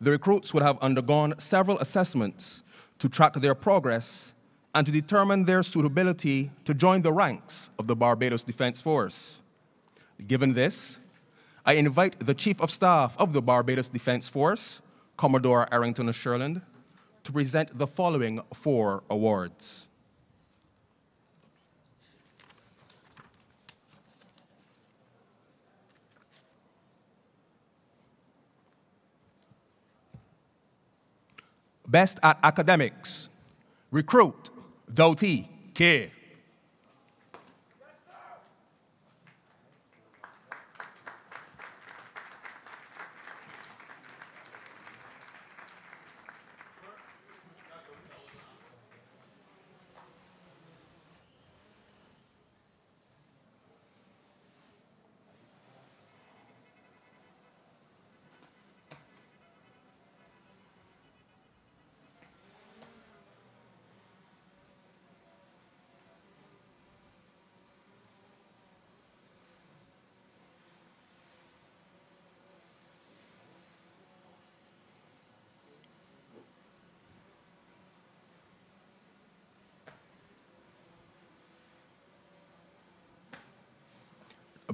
A: the recruits would have undergone several assessments to track their progress and to determine their suitability to join the ranks of the Barbados Defense Force. Given this, I invite the Chief of Staff of the Barbados Defense Force, Commodore Errington Shurland, to present the following four awards. Best at Academics, Recruit, Doughty, K.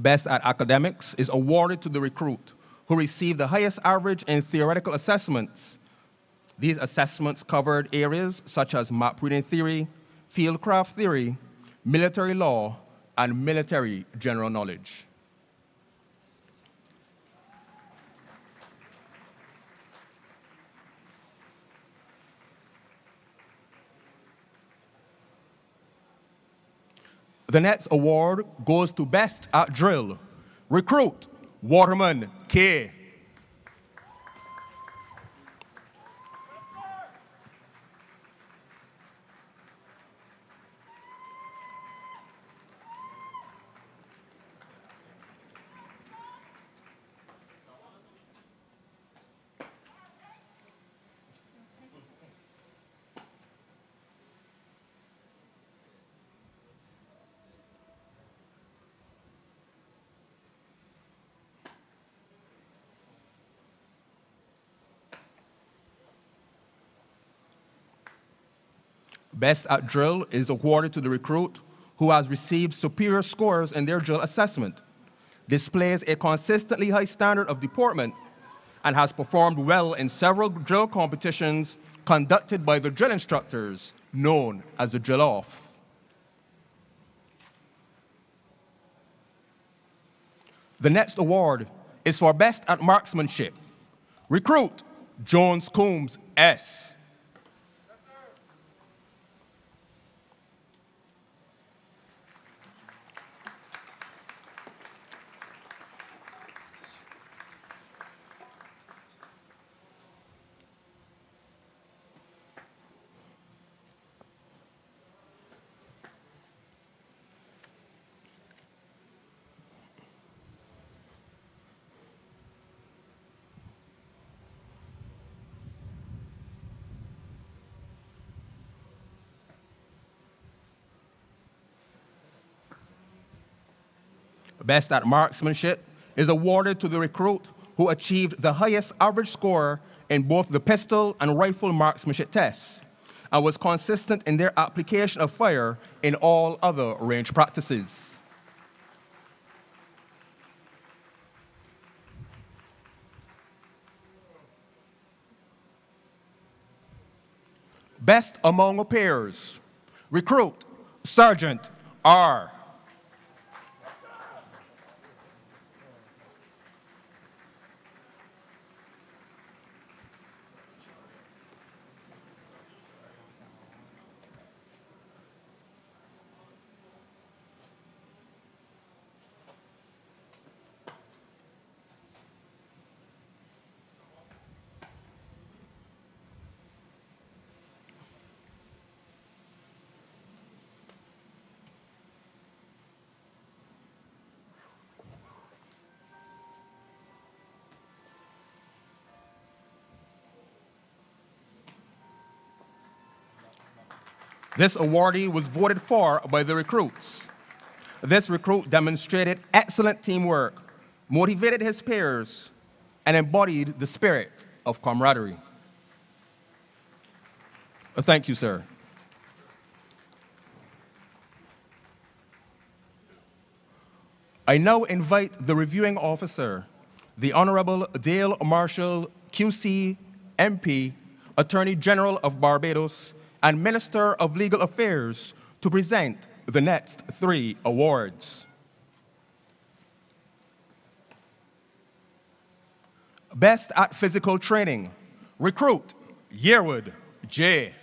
A: Best at Academics is awarded to the recruit who received the highest average in theoretical assessments. These assessments covered areas such as map reading theory, fieldcraft theory, military law, and military general knowledge. The next award goes to Best at Drill. Recruit, Waterman K. Best at Drill is awarded to the recruit who has received superior scores in their drill assessment, displays a consistently high standard of deportment, and has performed well in several drill competitions conducted by the drill instructors, known as the Drill Off. The next award is for Best at Marksmanship. Recruit, Jones Coombs S. Best at Marksmanship is awarded to the recruit who achieved the highest average score in both the pistol and rifle marksmanship tests and was consistent in their application of fire in all other range practices. Best among peers. Recruit, Sergeant R. This awardee was voted for by the recruits. This recruit demonstrated excellent teamwork, motivated his peers, and embodied the spirit of camaraderie. Uh, Thank you, sir. I now invite the reviewing officer, the Honorable Dale Marshall, QC, MP, Attorney General of Barbados, and Minister of Legal Affairs, to present the next three awards. Best at Physical Training, Recruit, Yearwood, J.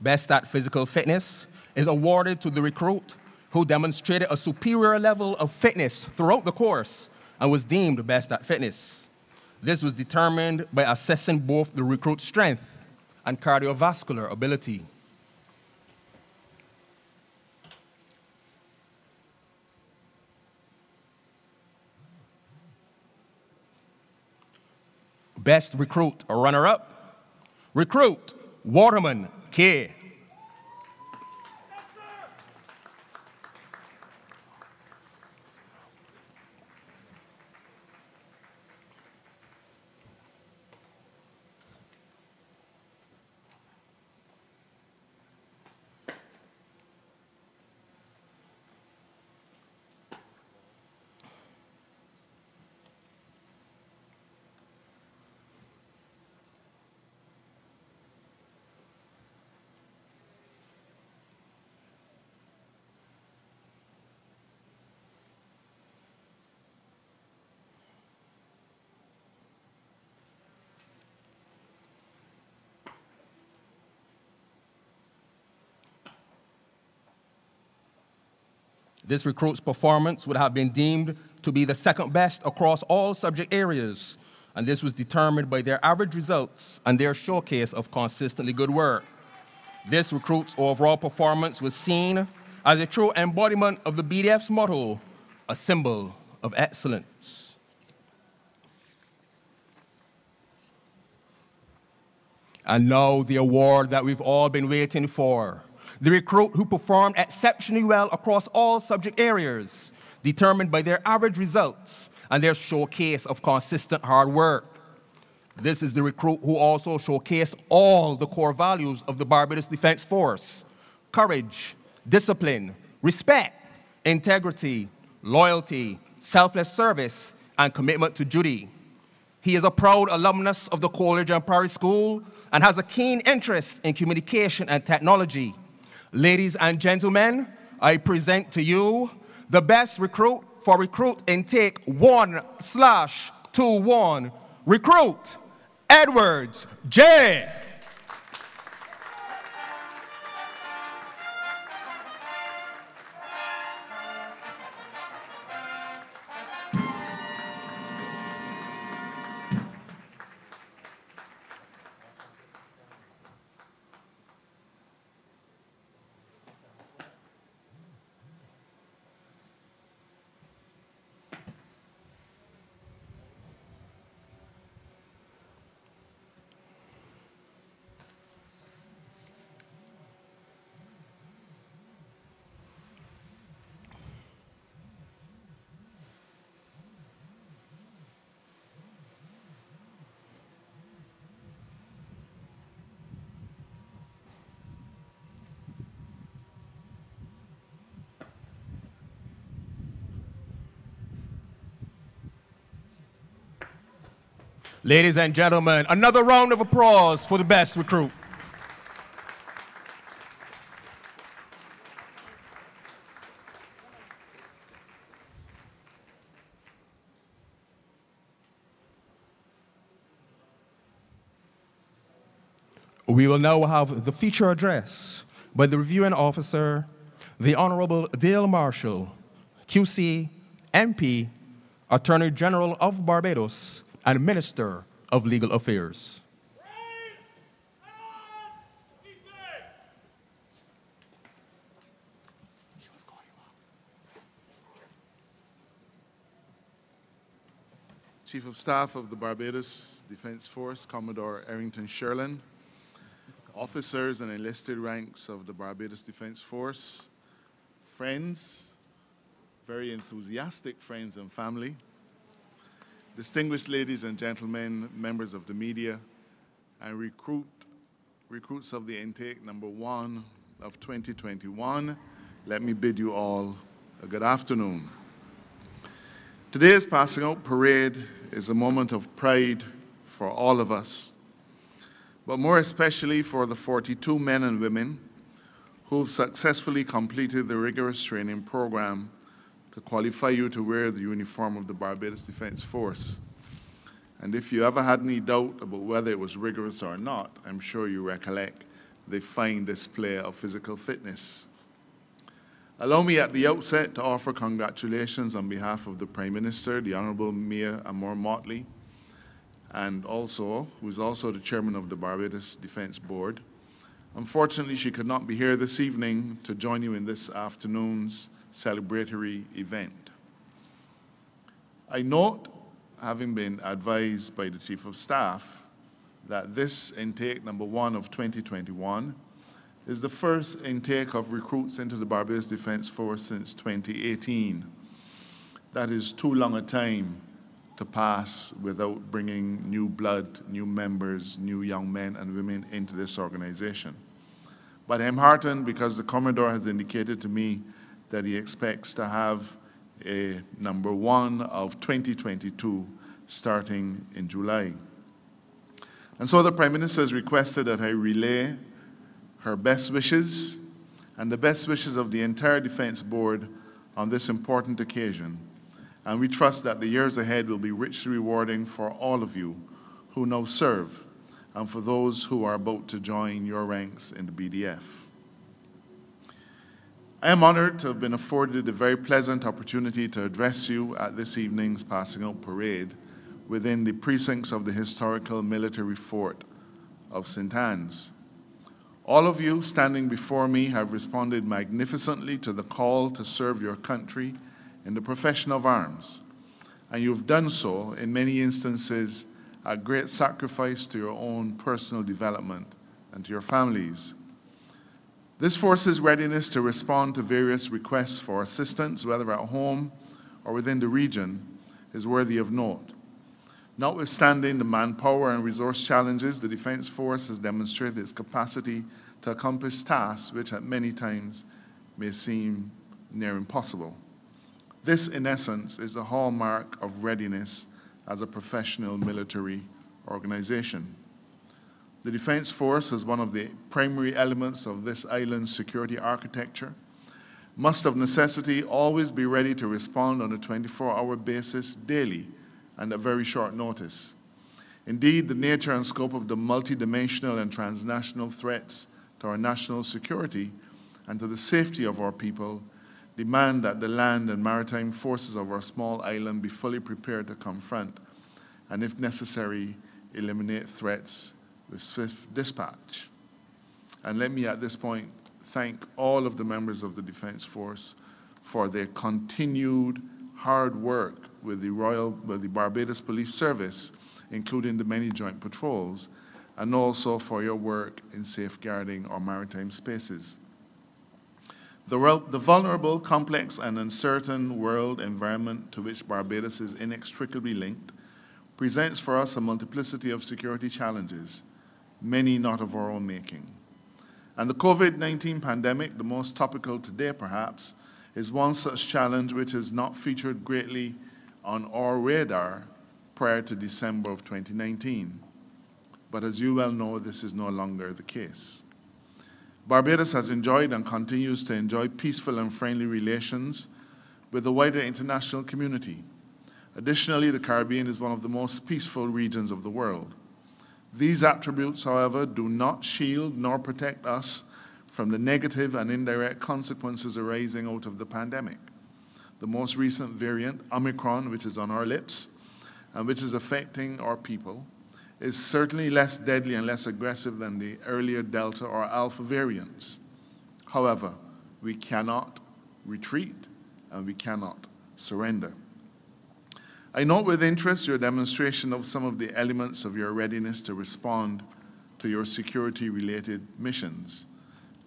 A: Best at Physical Fitness is awarded to the recruit who demonstrated a superior level of fitness throughout the course and was deemed best at fitness. This was determined by assessing both the recruit's strength and cardiovascular ability. Best Recruit or Runner Up, Recruit Waterman K. This recruit's performance would have been deemed to be the second best across all subject areas, and this was determined by their average results and their showcase of consistently good work. This recruit's overall performance was seen as a true embodiment of the BDF's motto, a symbol of excellence. And now the award that we've all been waiting for. The recruit who performed exceptionally well across all subject areas, determined by their average results and their showcase of consistent hard work. This is the recruit who also showcased all the core values of the Barbados Defense Force courage, discipline, respect, integrity, loyalty, selfless service, and commitment to duty. He is a proud alumnus of the Coleridge and Parry School and has a keen interest in communication and technology. Ladies and gentlemen, I present to you the best recruit for recruit intake 1 slash 2 1. Recruit Edwards J. Ladies and gentlemen, another round of applause for the best recruit. We will now have the feature address by the reviewing officer, the Honorable Dale Marshall, QC, MP, Attorney General of Barbados, and Minister of Legal Affairs.
I: Chief of Staff of the Barbados Defense Force, Commodore Errington Shurland, officers and enlisted ranks of the Barbados Defense Force, friends, very enthusiastic friends and family, distinguished ladies and gentlemen, members of the media, and recruit, recruits of the intake number one of 2021, let me bid you all a good afternoon. Today's passing out parade is a moment of pride for all of us, but more especially for the 42 men and women who've successfully completed the rigorous training program to qualify you to wear the uniform of the Barbados Defense Force. And if you ever had any doubt about whether it was rigorous or not, I'm sure you recollect the fine display of physical fitness. Allow me at the outset to offer congratulations on behalf of the Prime Minister, the Honorable Mia Amor Mottley, and also, who is also the chairman of the Barbados Defense Board. Unfortunately, she could not be here this evening to join you in this afternoon's celebratory event. I note, having been advised by the Chief of Staff, that this intake number one of 2021 is the first intake of recruits into the Barbados Defense Force since 2018. That is too long a time to pass without bringing new blood, new members, new young men and women into this organization. But I'm heartened because the Commodore has indicated to me that he expects to have a number one of 2022 starting in July. And so the Prime Minister has requested that I relay her best wishes and the best wishes of the entire Defense Board on this important occasion. And we trust that the years ahead will be richly rewarding for all of you who now serve and for those who are about to join your ranks in the BDF. I am honored to have been afforded the very pleasant opportunity to address you at this evening's passing out parade within the precincts of the historical military fort of St. Anne's. All of you standing before me have responded magnificently to the call to serve your country in the profession of arms, and you've done so in many instances at great sacrifice to your own personal development and to your families. This force's readiness to respond to various requests for assistance, whether at home or within the region, is worthy of note. Notwithstanding the manpower and resource challenges, the Defense Force has demonstrated its capacity to accomplish tasks which at many times may seem near impossible. This, in essence, is the hallmark of readiness as a professional military organization. The Defense Force, as one of the primary elements of this island's security architecture, must of necessity always be ready to respond on a 24-hour basis daily and at very short notice. Indeed, the nature and scope of the multidimensional and transnational threats to our national security and to the safety of our people demand that the land and maritime forces of our small island be fully prepared to confront and, if necessary, eliminate threats with swift dispatch. And let me at this point thank all of the members of the Defense Force for their continued hard work with the Royal, with the Barbados Police Service, including the many joint patrols, and also for your work in safeguarding our maritime spaces. The, the, vulnerable, complex, and uncertain world environment to which Barbados is inextricably linked presents for us a multiplicity of security challenges, many not of our own making. And the COVID-19 pandemic, the most topical today perhaps, is one such challenge which has not featured greatly on our radar prior to December of 2019. But as you well know, this is no longer the case. Barbados has enjoyed and continues to enjoy peaceful and friendly relations with the wider international community. Additionally, the Caribbean is one of the most peaceful regions of the world. These attributes, however, do not shield nor protect us from the negative and indirect consequences arising out of the pandemic. The most recent variant, Omicron, which is on our lips and which is affecting our people, is certainly less deadly and less aggressive than the earlier Delta or Alpha variants. However, we cannot retreat and we cannot surrender. I note with interest your demonstration of some of the elements of your readiness to respond to your security-related missions.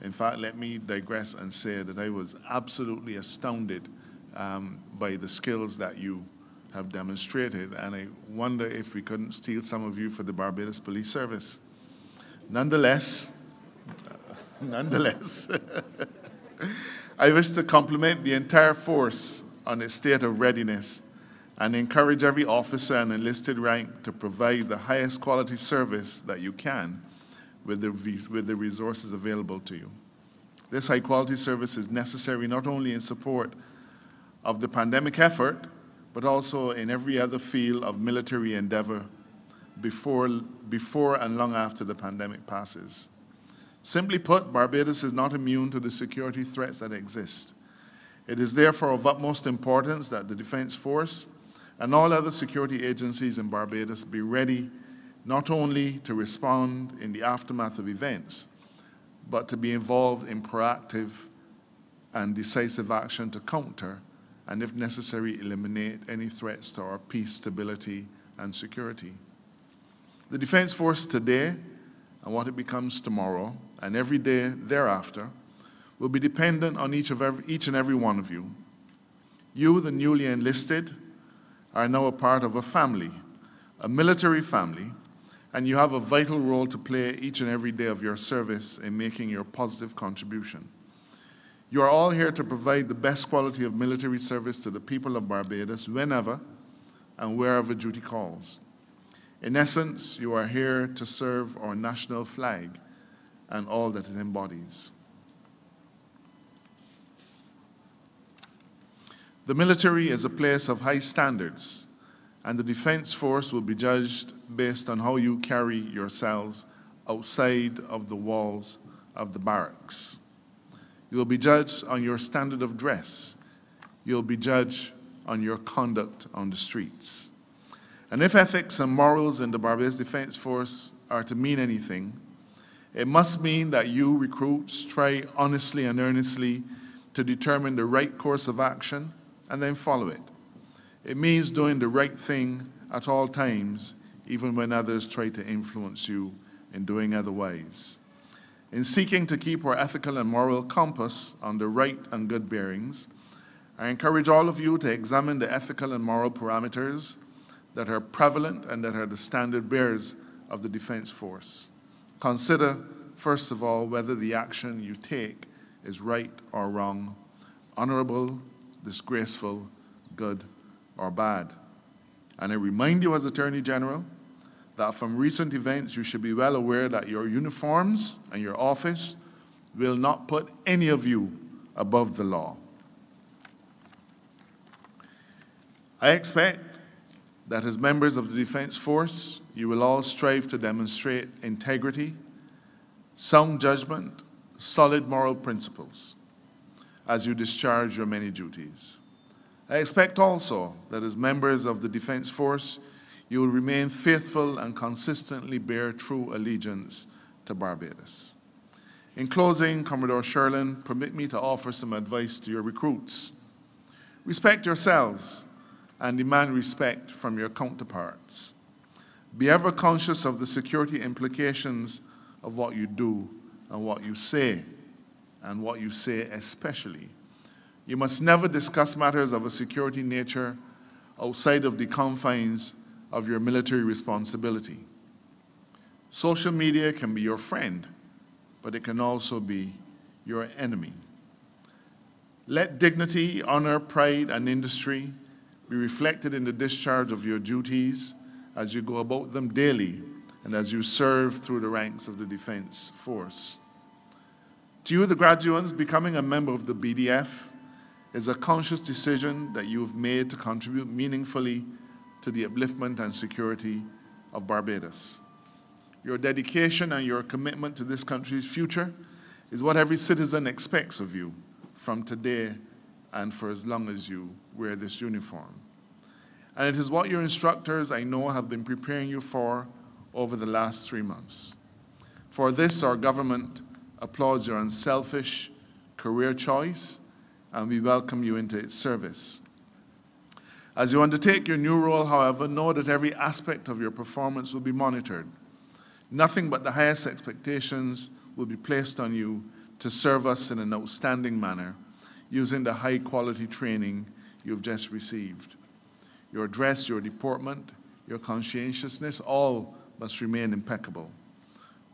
I: In fact, let me digress and say that I was absolutely astounded um, by the skills that you have demonstrated, and I wonder if we couldn't steal some of you for the Barbados Police Service. Nonetheless, nonetheless, I wish to compliment the entire force on its state of readiness and encourage every officer and enlisted rank to provide the highest quality service that you can with the, with the resources available to you. This high quality service is necessary not only in support of the pandemic effort, but also in every other field of military endeavor before, before and long after the pandemic passes. Simply put, Barbados is not immune to the security threats that exist. It is therefore of utmost importance that the Defense Force and all other security agencies in Barbados be ready not only to respond in the aftermath of events, but to be involved in proactive and decisive action to counter and, if necessary, eliminate any threats to our peace, stability, and security. The Defense Force today and what it becomes tomorrow and every day thereafter will be dependent on each, of every, each and every one of you. You, the newly enlisted, are now a part of a family, a military family, and you have a vital role to play each and every day of your service in making your positive contribution. You are all here to provide the best quality of military service to the people of Barbados whenever and wherever duty calls. In essence, you are here to serve our national flag and all that it embodies. The military is a place of high standards, and the Defense Force will be judged based on how you carry yourselves outside of the walls of the barracks. You'll be judged on your standard of dress. You'll be judged on your conduct on the streets. And if ethics and morals in the Barbados Defense Force are to mean anything, it must mean that you recruits try honestly and earnestly to determine the right course of action and then follow it. It means doing the right thing at all times, even when others try to influence you in doing otherwise. In seeking to keep our ethical and moral compass on the right and good bearings, I encourage all of you to examine the ethical and moral parameters that are prevalent and that are the standard bearers of the Defense Force. Consider, first of all, whether the action you take is right or wrong, honorable disgraceful, good, or bad. And I remind you as Attorney General that from recent events you should be well aware that your uniforms and your office will not put any of you above the law. I expect that as members of the Defense Force, you will all strive to demonstrate integrity, sound judgment, solid moral principles as you discharge your many duties. I expect also that as members of the Defense Force, you will remain faithful and consistently bear true allegiance to Barbados. In closing, Commodore Shurland, permit me to offer some advice to your recruits. Respect yourselves and demand respect from your counterparts. Be ever conscious of the security implications of what you do and what you say and what you say especially. You must never discuss matters of a security nature outside of the confines of your military responsibility. Social media can be your friend, but it can also be your enemy. Let dignity, honor, pride, and industry be reflected in the discharge of your duties as you go about them daily and as you serve through the ranks of the Defense Force. To you, the graduates, becoming a member of the BDF is a conscious decision that you have made to contribute meaningfully to the upliftment and security of Barbados. Your dedication and your commitment to this country's future is what every citizen expects of you from today and for as long as you wear this uniform. And it is what your instructors, I know, have been preparing you for over the last three months. For this, our government applauds your unselfish career choice, and we welcome you into its service. As you undertake your new role, however, know that every aspect of your performance will be monitored. Nothing but the highest expectations will be placed on you to serve us in an outstanding manner using the high quality training you've just received. Your dress, your deportment, your conscientiousness, all must remain impeccable.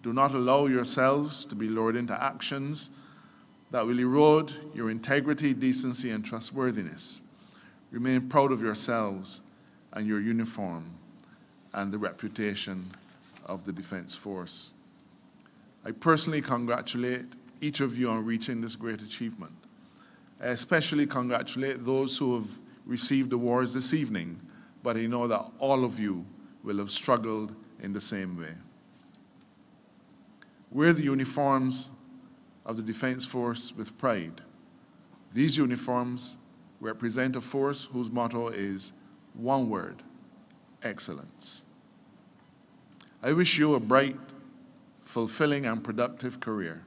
I: Do not allow yourselves to be lured into actions that will erode your integrity, decency, and trustworthiness. Remain proud of yourselves and your uniform and the reputation of the Defense Force. I personally congratulate each of you on reaching this great achievement. I especially congratulate those who have received awards this evening, but I know that all of you will have struggled in the same way. Wear the uniforms of the Defense Force with pride. These uniforms represent a force whose motto is one word excellence. I wish you a bright, fulfilling, and productive career.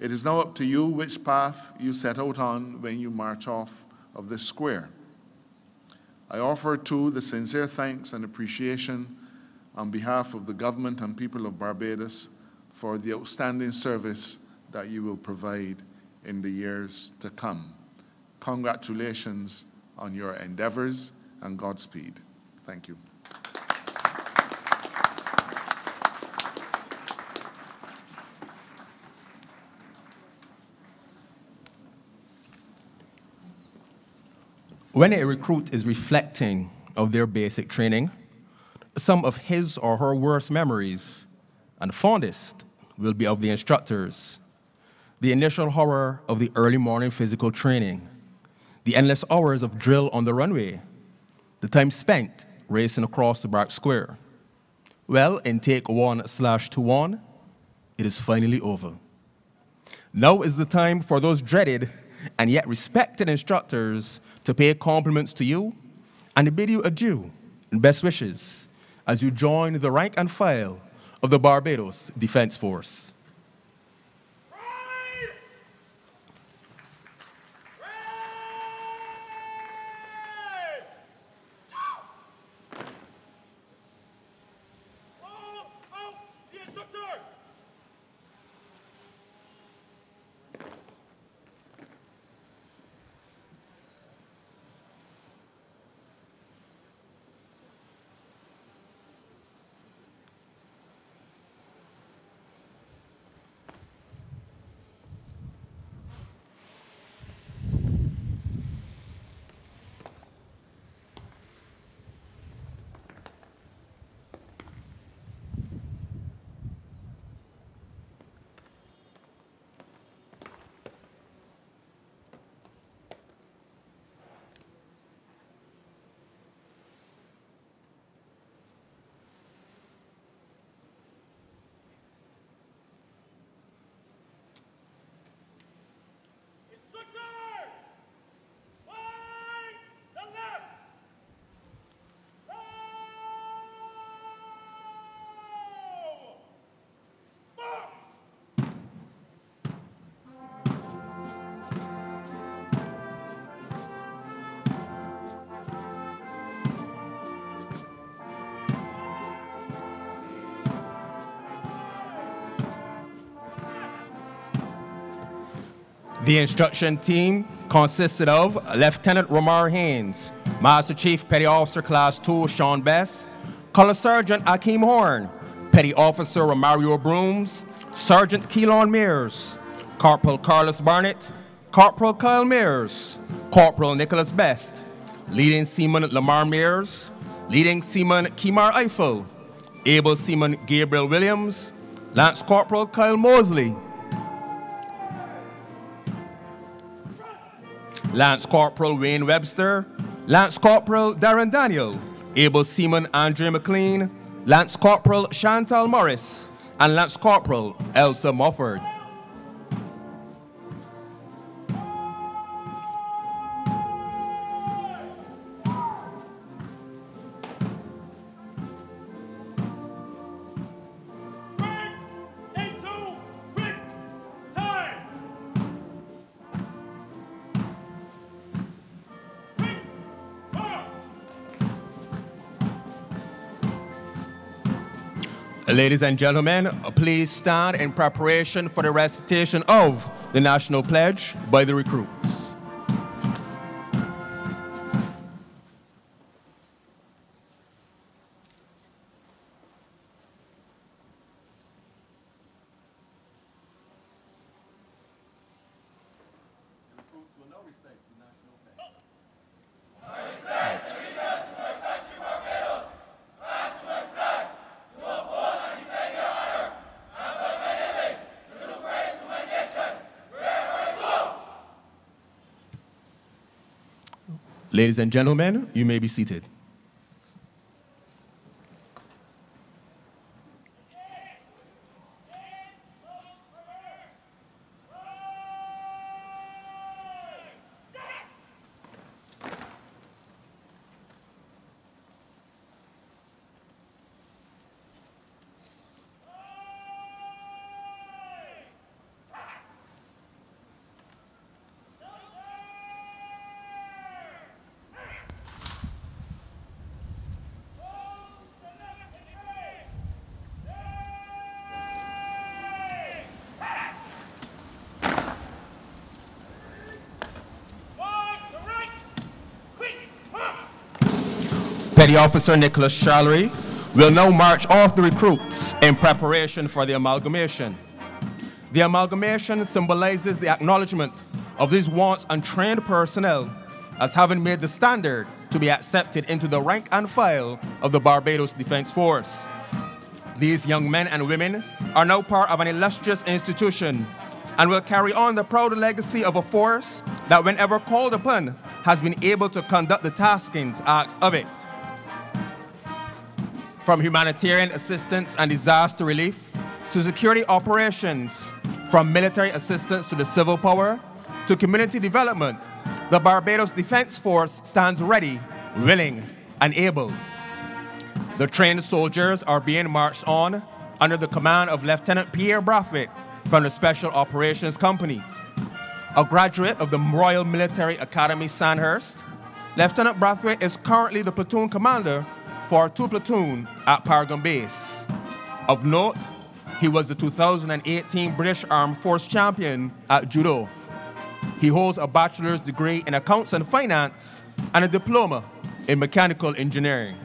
I: It is now up to you which path you set out on when you march off of this square. I offer too the sincere thanks and appreciation on behalf of the government and people of Barbados for the outstanding service that you will provide in the years to come. Congratulations on your endeavors and Godspeed. Thank you.
A: When a recruit is reflecting of their basic training, some of his or her worst memories and fondest will be of the instructors, the initial horror of the early morning physical training, the endless hours of drill on the runway, the time spent racing across the Barrack Square. Well, in take one slash two one, it is finally over. Now is the time for those dreaded and yet respected instructors to pay compliments to you and bid you adieu and best wishes as you join the rank and file of the Barbados Defense Force.
C: The
A: instruction team consisted of Lieutenant Romar Haynes, Master Chief Petty Officer Class 2 Sean Best, Color Sergeant Akeem Horn, Petty Officer Romario Brooms, Sergeant Keelan Mears, Corporal Carlos Barnett, Corporal Kyle Mears, Corporal Nicholas Best, Leading Seaman Lamar Mears, Leading Seaman Kimar Eiffel, Able Seaman Gabriel Williams, Lance Corporal Kyle Mosley, Lance Corporal Wayne Webster, Lance Corporal Darren Daniel, Able Seaman Andre McLean, Lance Corporal Chantal Morris, and Lance Corporal Elsa Mofford. Ladies and gentlemen, please stand in preparation for the recitation of the National Pledge by the recruits. Ladies and gentlemen, you may be seated. Petty Officer Nicholas Charlery will now march off the recruits in preparation for the amalgamation. The amalgamation symbolizes the acknowledgement of these once untrained personnel as having made the standard to be accepted into the rank and file of the Barbados Defense Force. These young men and women are now part of an illustrious institution and will carry on the proud legacy of a force that, whenever called upon, has been able to conduct the taskings asked of it. From humanitarian assistance and disaster relief to security operations, from military assistance to the civil power to community development, the Barbados Defense Force stands ready, willing, and able. The trained soldiers are being marched on under the command of Lieutenant Pierre Brathwaite from the Special Operations Company. A graduate of the Royal Military Academy Sandhurst, Lieutenant Brathwaite is currently the platoon commander for 2 Platoon at Paragon Base. Of note, he was the 2018 British Armed Force champion at Judo. He holds a bachelor's degree in accounts and finance and a diploma in mechanical engineering.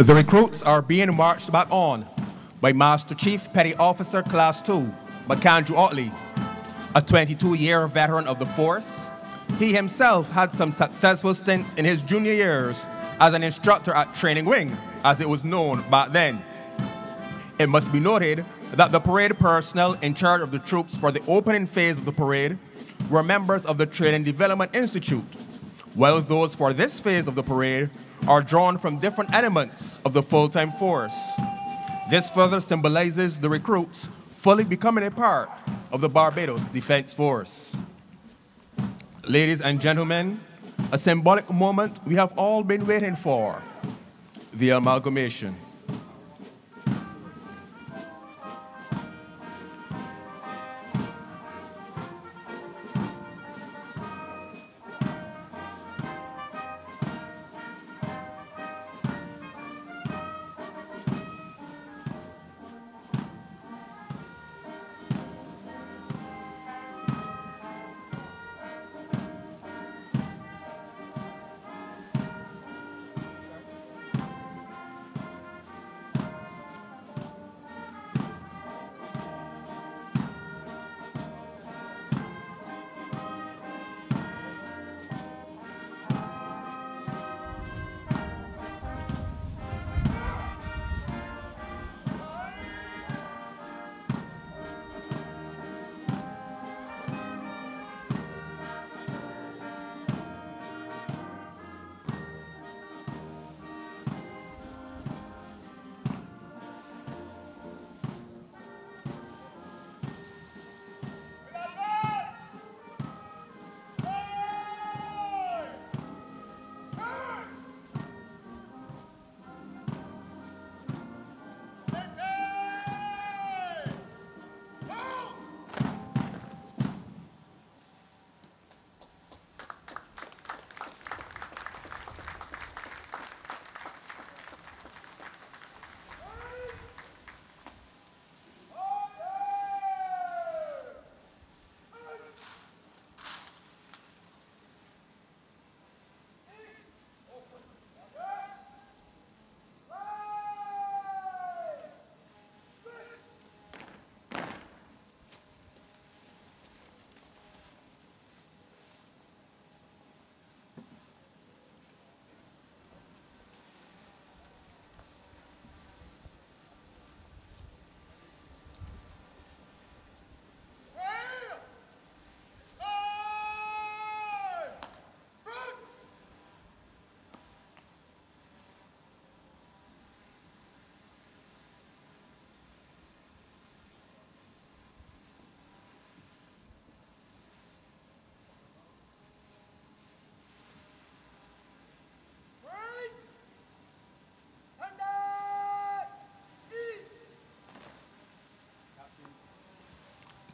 J: The recruits
A: are being marched back on by Master Chief Petty Officer Class 2, McAndrew Otley, a 22-year veteran of the force. He himself had some successful stints in his junior years as an instructor at Training Wing, as it was known back then. It must be noted that the parade personnel in charge of the troops for the opening phase of the parade were members of the Training Development Institute, while those for this phase of the parade are drawn from different elements of the full-time force. This further symbolizes the recruits fully becoming a part of the Barbados Defense Force. Ladies and gentlemen, a symbolic moment we have all been waiting for, the amalgamation.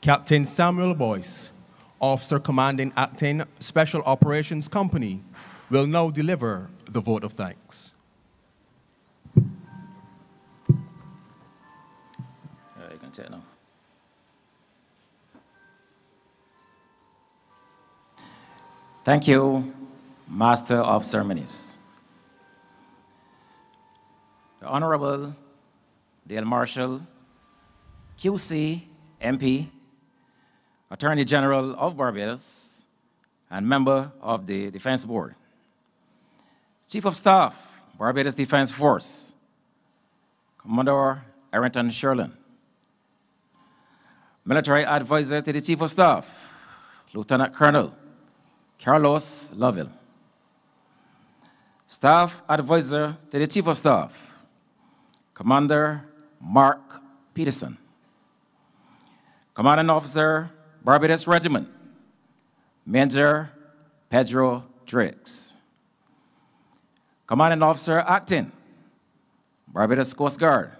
A: Captain Samuel Boyce, Officer Commanding Acting Special Operations Company, will now deliver the vote of thanks.
K: Uh, you can take now. Thank you, Master of Ceremonies. The Honorable Dale Marshall, QC, MP, Attorney General of Barbados, and member of the Defense Board. Chief of Staff, Barbados Defense Force, Commodore Errington Shurland. Military Advisor to the Chief of Staff, Lieutenant Colonel Carlos Lovell. Staff Advisor to the Chief of Staff, Commander Mark Peterson. Commanding Officer, Barbados Regiment, Major Pedro Drix. Commanding Officer Acting, Barbados Coast Guard,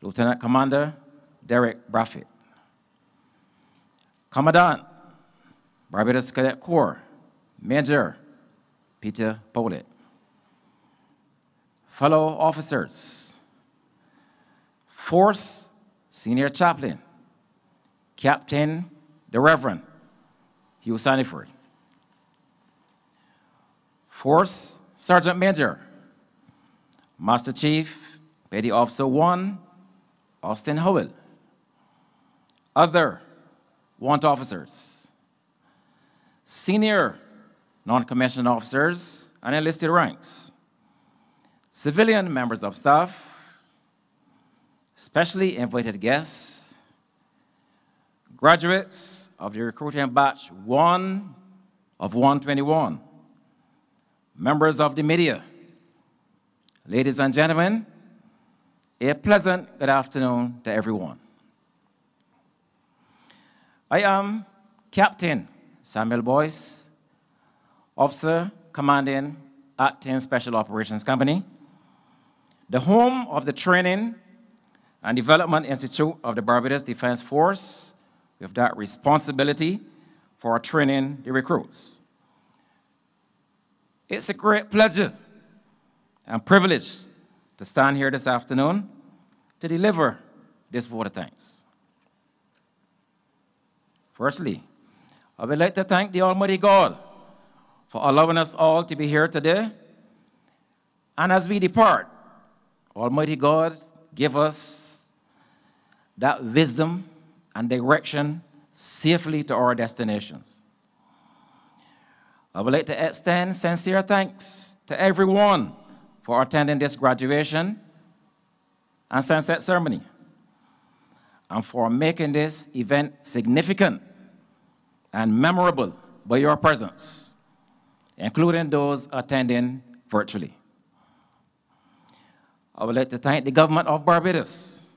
K: Lieutenant Commander Derek Braffett. Commandant, Barbados Cadet Corps, Major Peter Powlett. Fellow officers, Force Senior Chaplain, Captain the Reverend Hugh Saniford. Force Sergeant Major, Master Chief, Petty Officer 1, Austin Howell. Other warrant officers, senior non-commissioned officers and enlisted ranks, civilian members of staff, specially invited guests, graduates of the recruiting batch 1 of 121, members of the media, ladies and gentlemen, a pleasant good afternoon to everyone. I am Captain Samuel Boyce, Officer Commanding 10 Special Operations Company, the home of the Training and Development Institute of the Barbados Defense Force, with that responsibility for training the recruits. It's a great pleasure and privilege to stand here this afternoon to deliver this vote of thanks. Firstly, I would like to thank the Almighty God for allowing us all to be here today. And as we depart, Almighty God, give us that wisdom and direction safely to our destinations. I would like to extend sincere thanks to everyone for attending this graduation and sunset ceremony and for making this event significant and memorable by your presence, including those attending virtually. I would like to thank the government of Barbados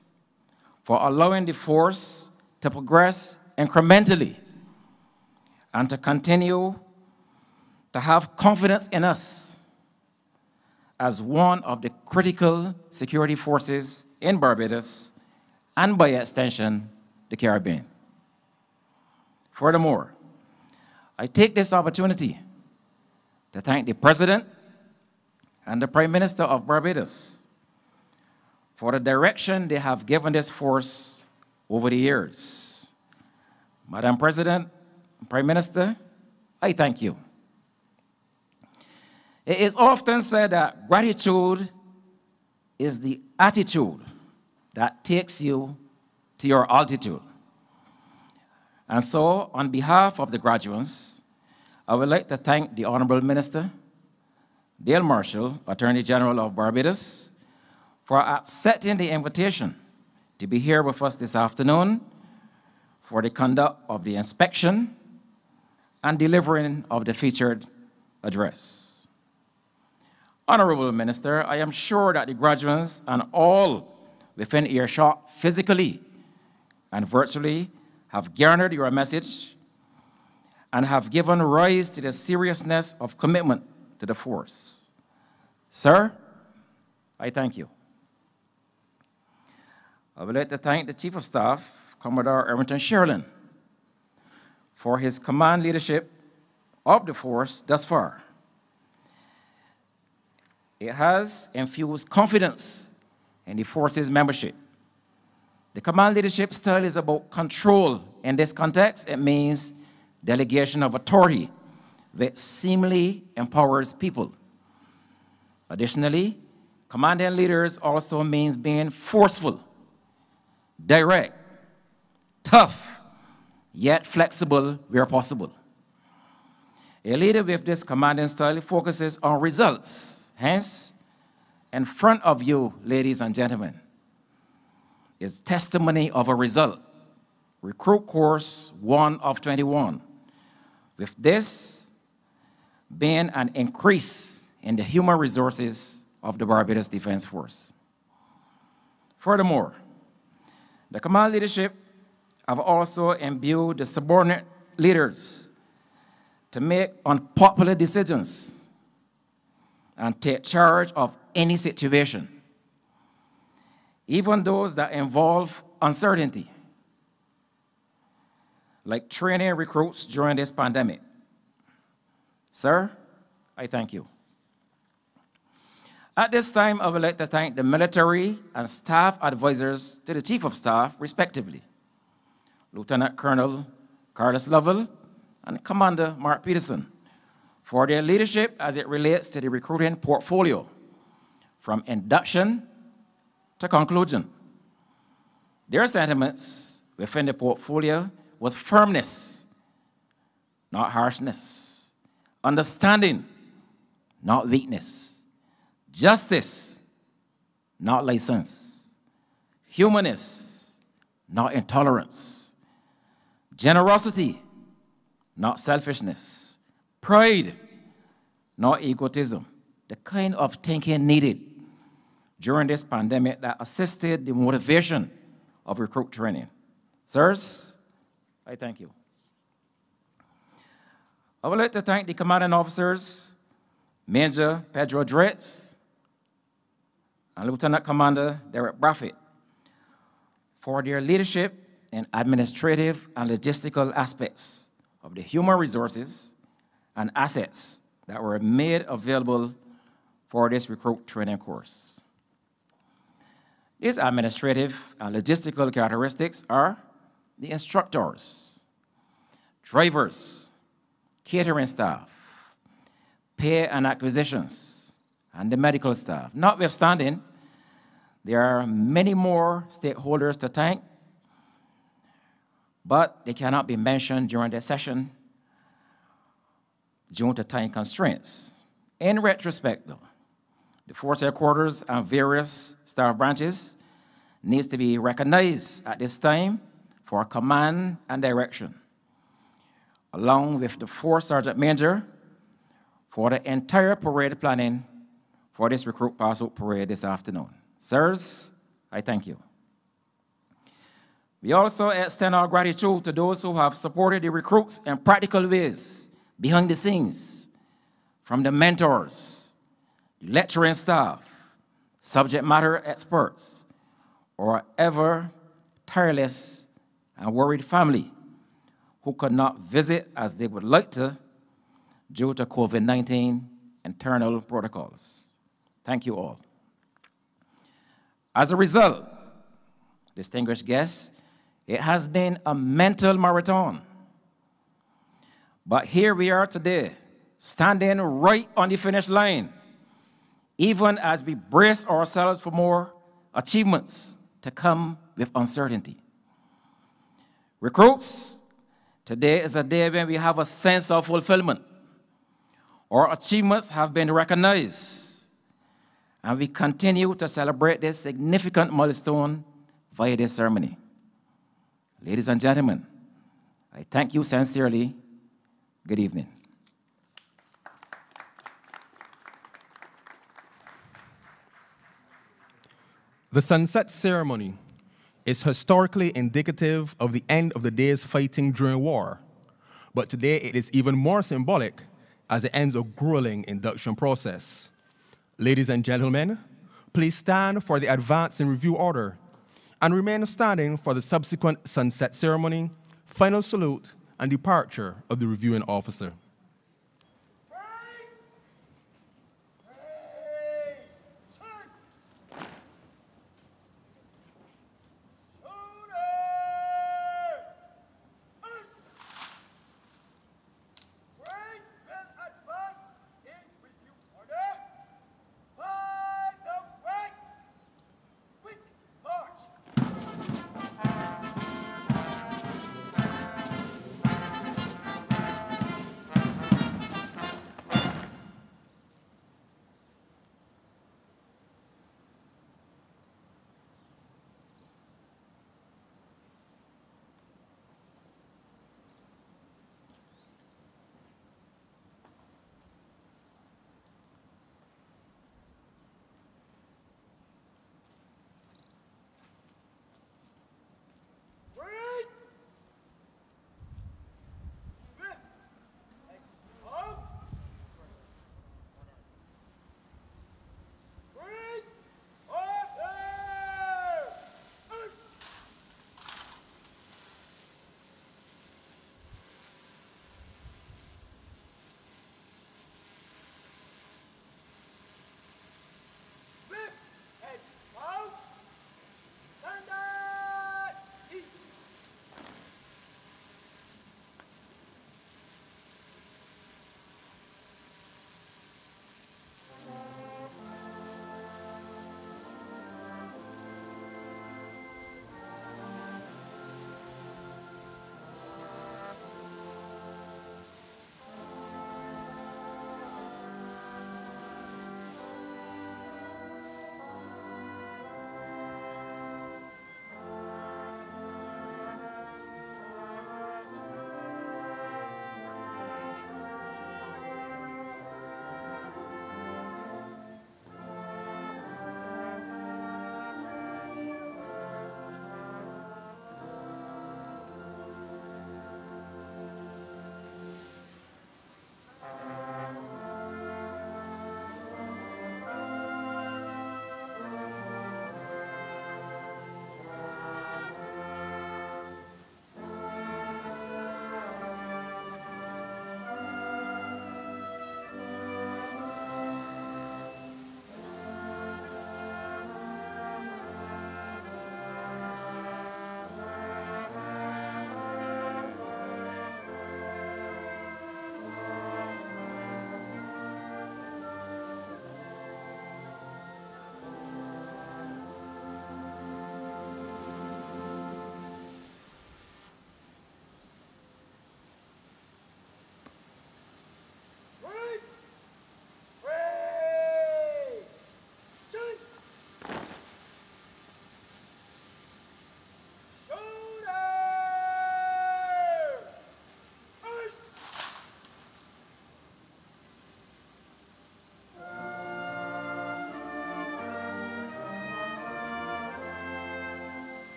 K: for allowing the force to progress incrementally and to continue to have confidence in us as one of the critical security forces in Barbados and by extension, the Caribbean. Furthermore, I take this opportunity to thank the President and the Prime Minister of Barbados for the direction they have given this force over the years. Madam President, Prime Minister, I thank you. It is often said that gratitude is the attitude that takes you to your altitude. And so, on behalf of the graduates, I would like to thank the Honorable Minister, Dale Marshall, Attorney General of Barbados, for accepting the invitation to be here with us this afternoon for the conduct of the inspection and delivering of the featured address. Honorable Minister, I am sure that the graduates and all within earshot physically and virtually have garnered your message and have given rise to the seriousness of commitment to the force. Sir, I thank you. I would like to thank the Chief of Staff, Commodore Errington Shurland, for his command leadership of the force thus far. It has infused confidence in the force's membership the command leadership style is about control. In this context, it means delegation of authority that seemingly empowers people. Additionally, commanding leaders also means being forceful, direct, tough, yet flexible where possible. A leader with this commanding style focuses on results. Hence, in front of you, ladies and gentlemen, is testimony of a result. Recruit course 1 of 21. With this being an increase in the human resources of the Barbados Defense Force. Furthermore, the command leadership have also imbued the subordinate leaders to make unpopular decisions and take charge of any situation even those that involve uncertainty, like training recruits during this pandemic. Sir, I thank you. At this time, I would like to thank the military and staff advisors to the Chief of Staff, respectively, Lieutenant Colonel Carlos Lovell and Commander Mark Peterson, for their leadership as it relates to the recruiting portfolio from induction to conclusion. Their sentiments within the portfolio was firmness, not harshness, understanding, not weakness, justice, not license, humanness, not intolerance, generosity, not selfishness, pride, not egotism, the kind of thinking needed during this pandemic that assisted the motivation of recruit training. Sirs, I thank you. I would like to thank the commanding officers, Major Pedro Dritz and Lieutenant Commander Derek Braffett, for their leadership in administrative and logistical aspects of the human resources and assets that were made available for this recruit training course. These administrative and logistical characteristics are the instructors, drivers, catering staff, pay and acquisitions, and the medical staff. Notwithstanding, there are many more stakeholders to thank, but they cannot be mentioned during this session due to time constraints. In retrospect, though, the force headquarters and various staff branches needs to be recognized at this time for command and direction, along with the four sergeant major for the entire parade planning for this recruit passout parade this afternoon. Sirs, I thank you. We also extend our gratitude to those who have supported the recruits in practical ways behind the scenes, from the mentors, lecturing staff, subject matter experts, or ever tireless and worried family who could not visit as they would like to due to COVID 19 internal protocols. Thank you all. As a result, distinguished guests, it has been a mental marathon. But here we are today, standing right on the finish line, even as we brace ourselves for more achievements to come with uncertainty. Recruits, today is a day when we have a sense of fulfillment. Our achievements have been recognized, and we continue to celebrate this significant milestone via this ceremony. Ladies and gentlemen, I thank you sincerely. Good evening.
A: The sunset ceremony is historically indicative of the end of the day's fighting during war, but today it is even more symbolic as it ends a grueling induction process. Ladies and gentlemen, please stand for the advance and review order and remain standing for the subsequent sunset ceremony, final salute, and departure of the reviewing officer.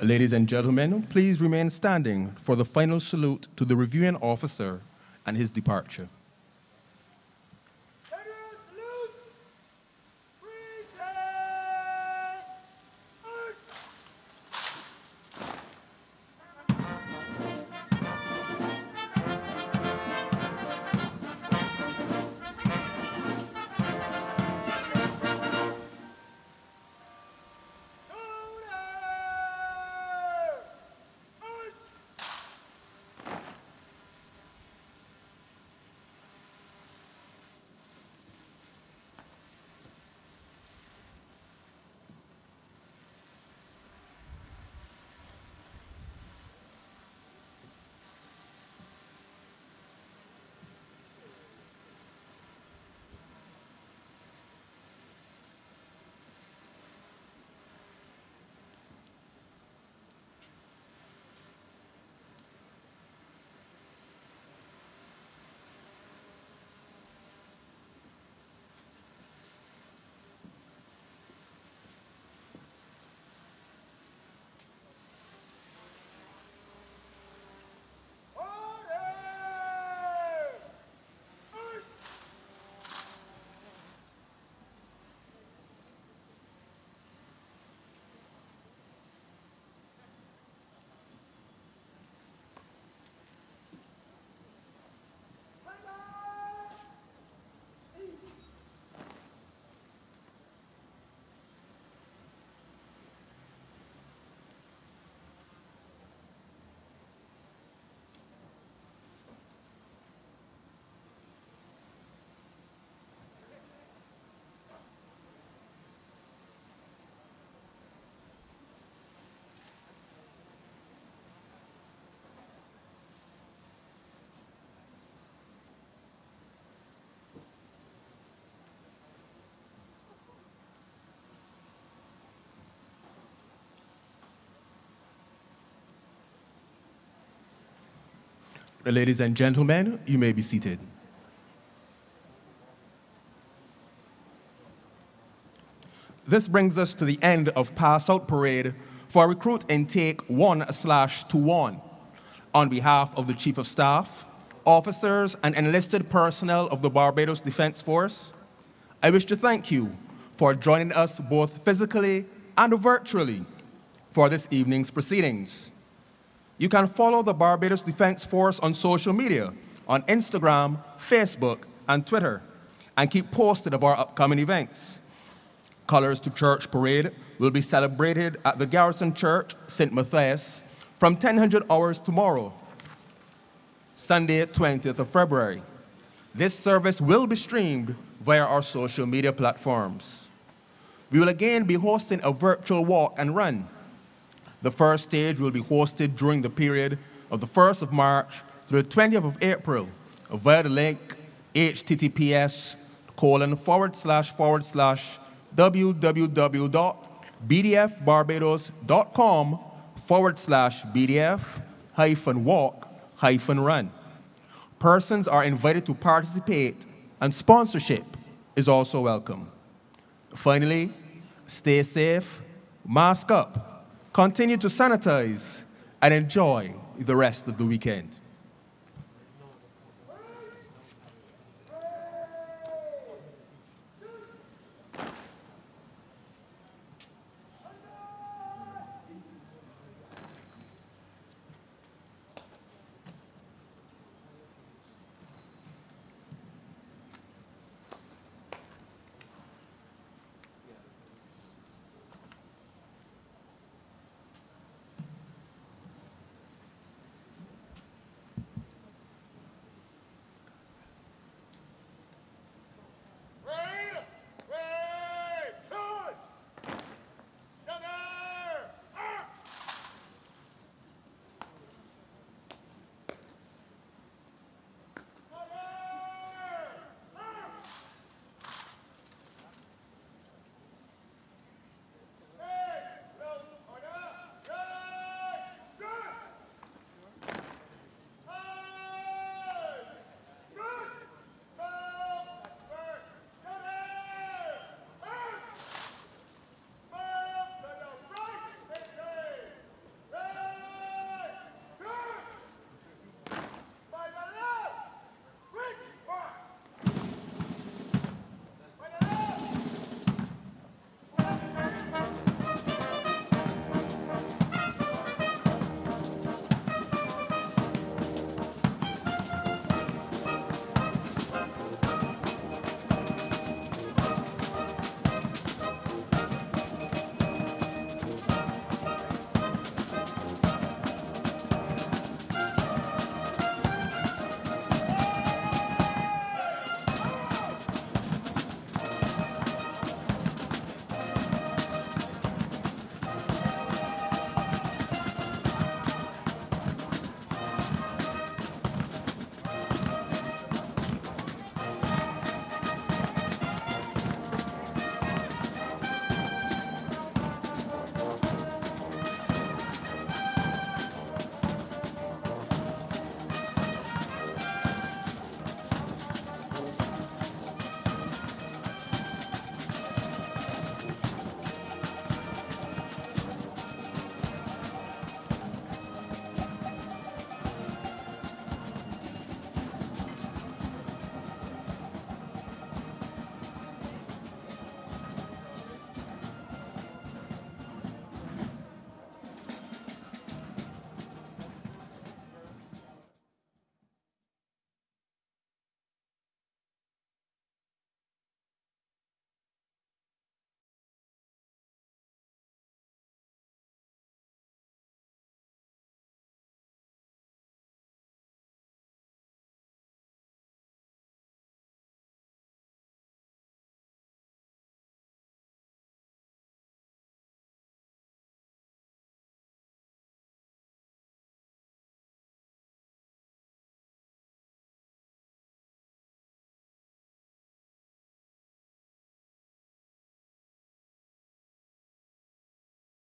A: Ladies and gentlemen, please remain standing for the final salute to the reviewing officer and his departure. Ladies and gentlemen, you may be seated. This brings us to the end of Pass Out Parade for Recruit Intake 1 slash 21. On behalf of the Chief of Staff, officers, and enlisted personnel of the Barbados Defense Force, I wish to thank you for joining us both physically and virtually for this evening's proceedings. You can follow the Barbados Defense Force on social media on Instagram, Facebook, and Twitter, and keep posted of our upcoming events. Colors to Church Parade will be celebrated at the Garrison Church, St. Matthias, from 1000 hours tomorrow, Sunday, 20th of February. This service will be streamed via our social media platforms. We will again be hosting a virtual walk and run. The first stage will be hosted during the period of the 1st of March through the 20th of April via the link https colon forward slash forward slash www.bdfbarbados.com forward slash bdf hyphen walk hyphen run. Persons are invited to participate and sponsorship is also welcome. Finally, stay safe, mask up, continue to sanitize, and enjoy the rest of the weekend.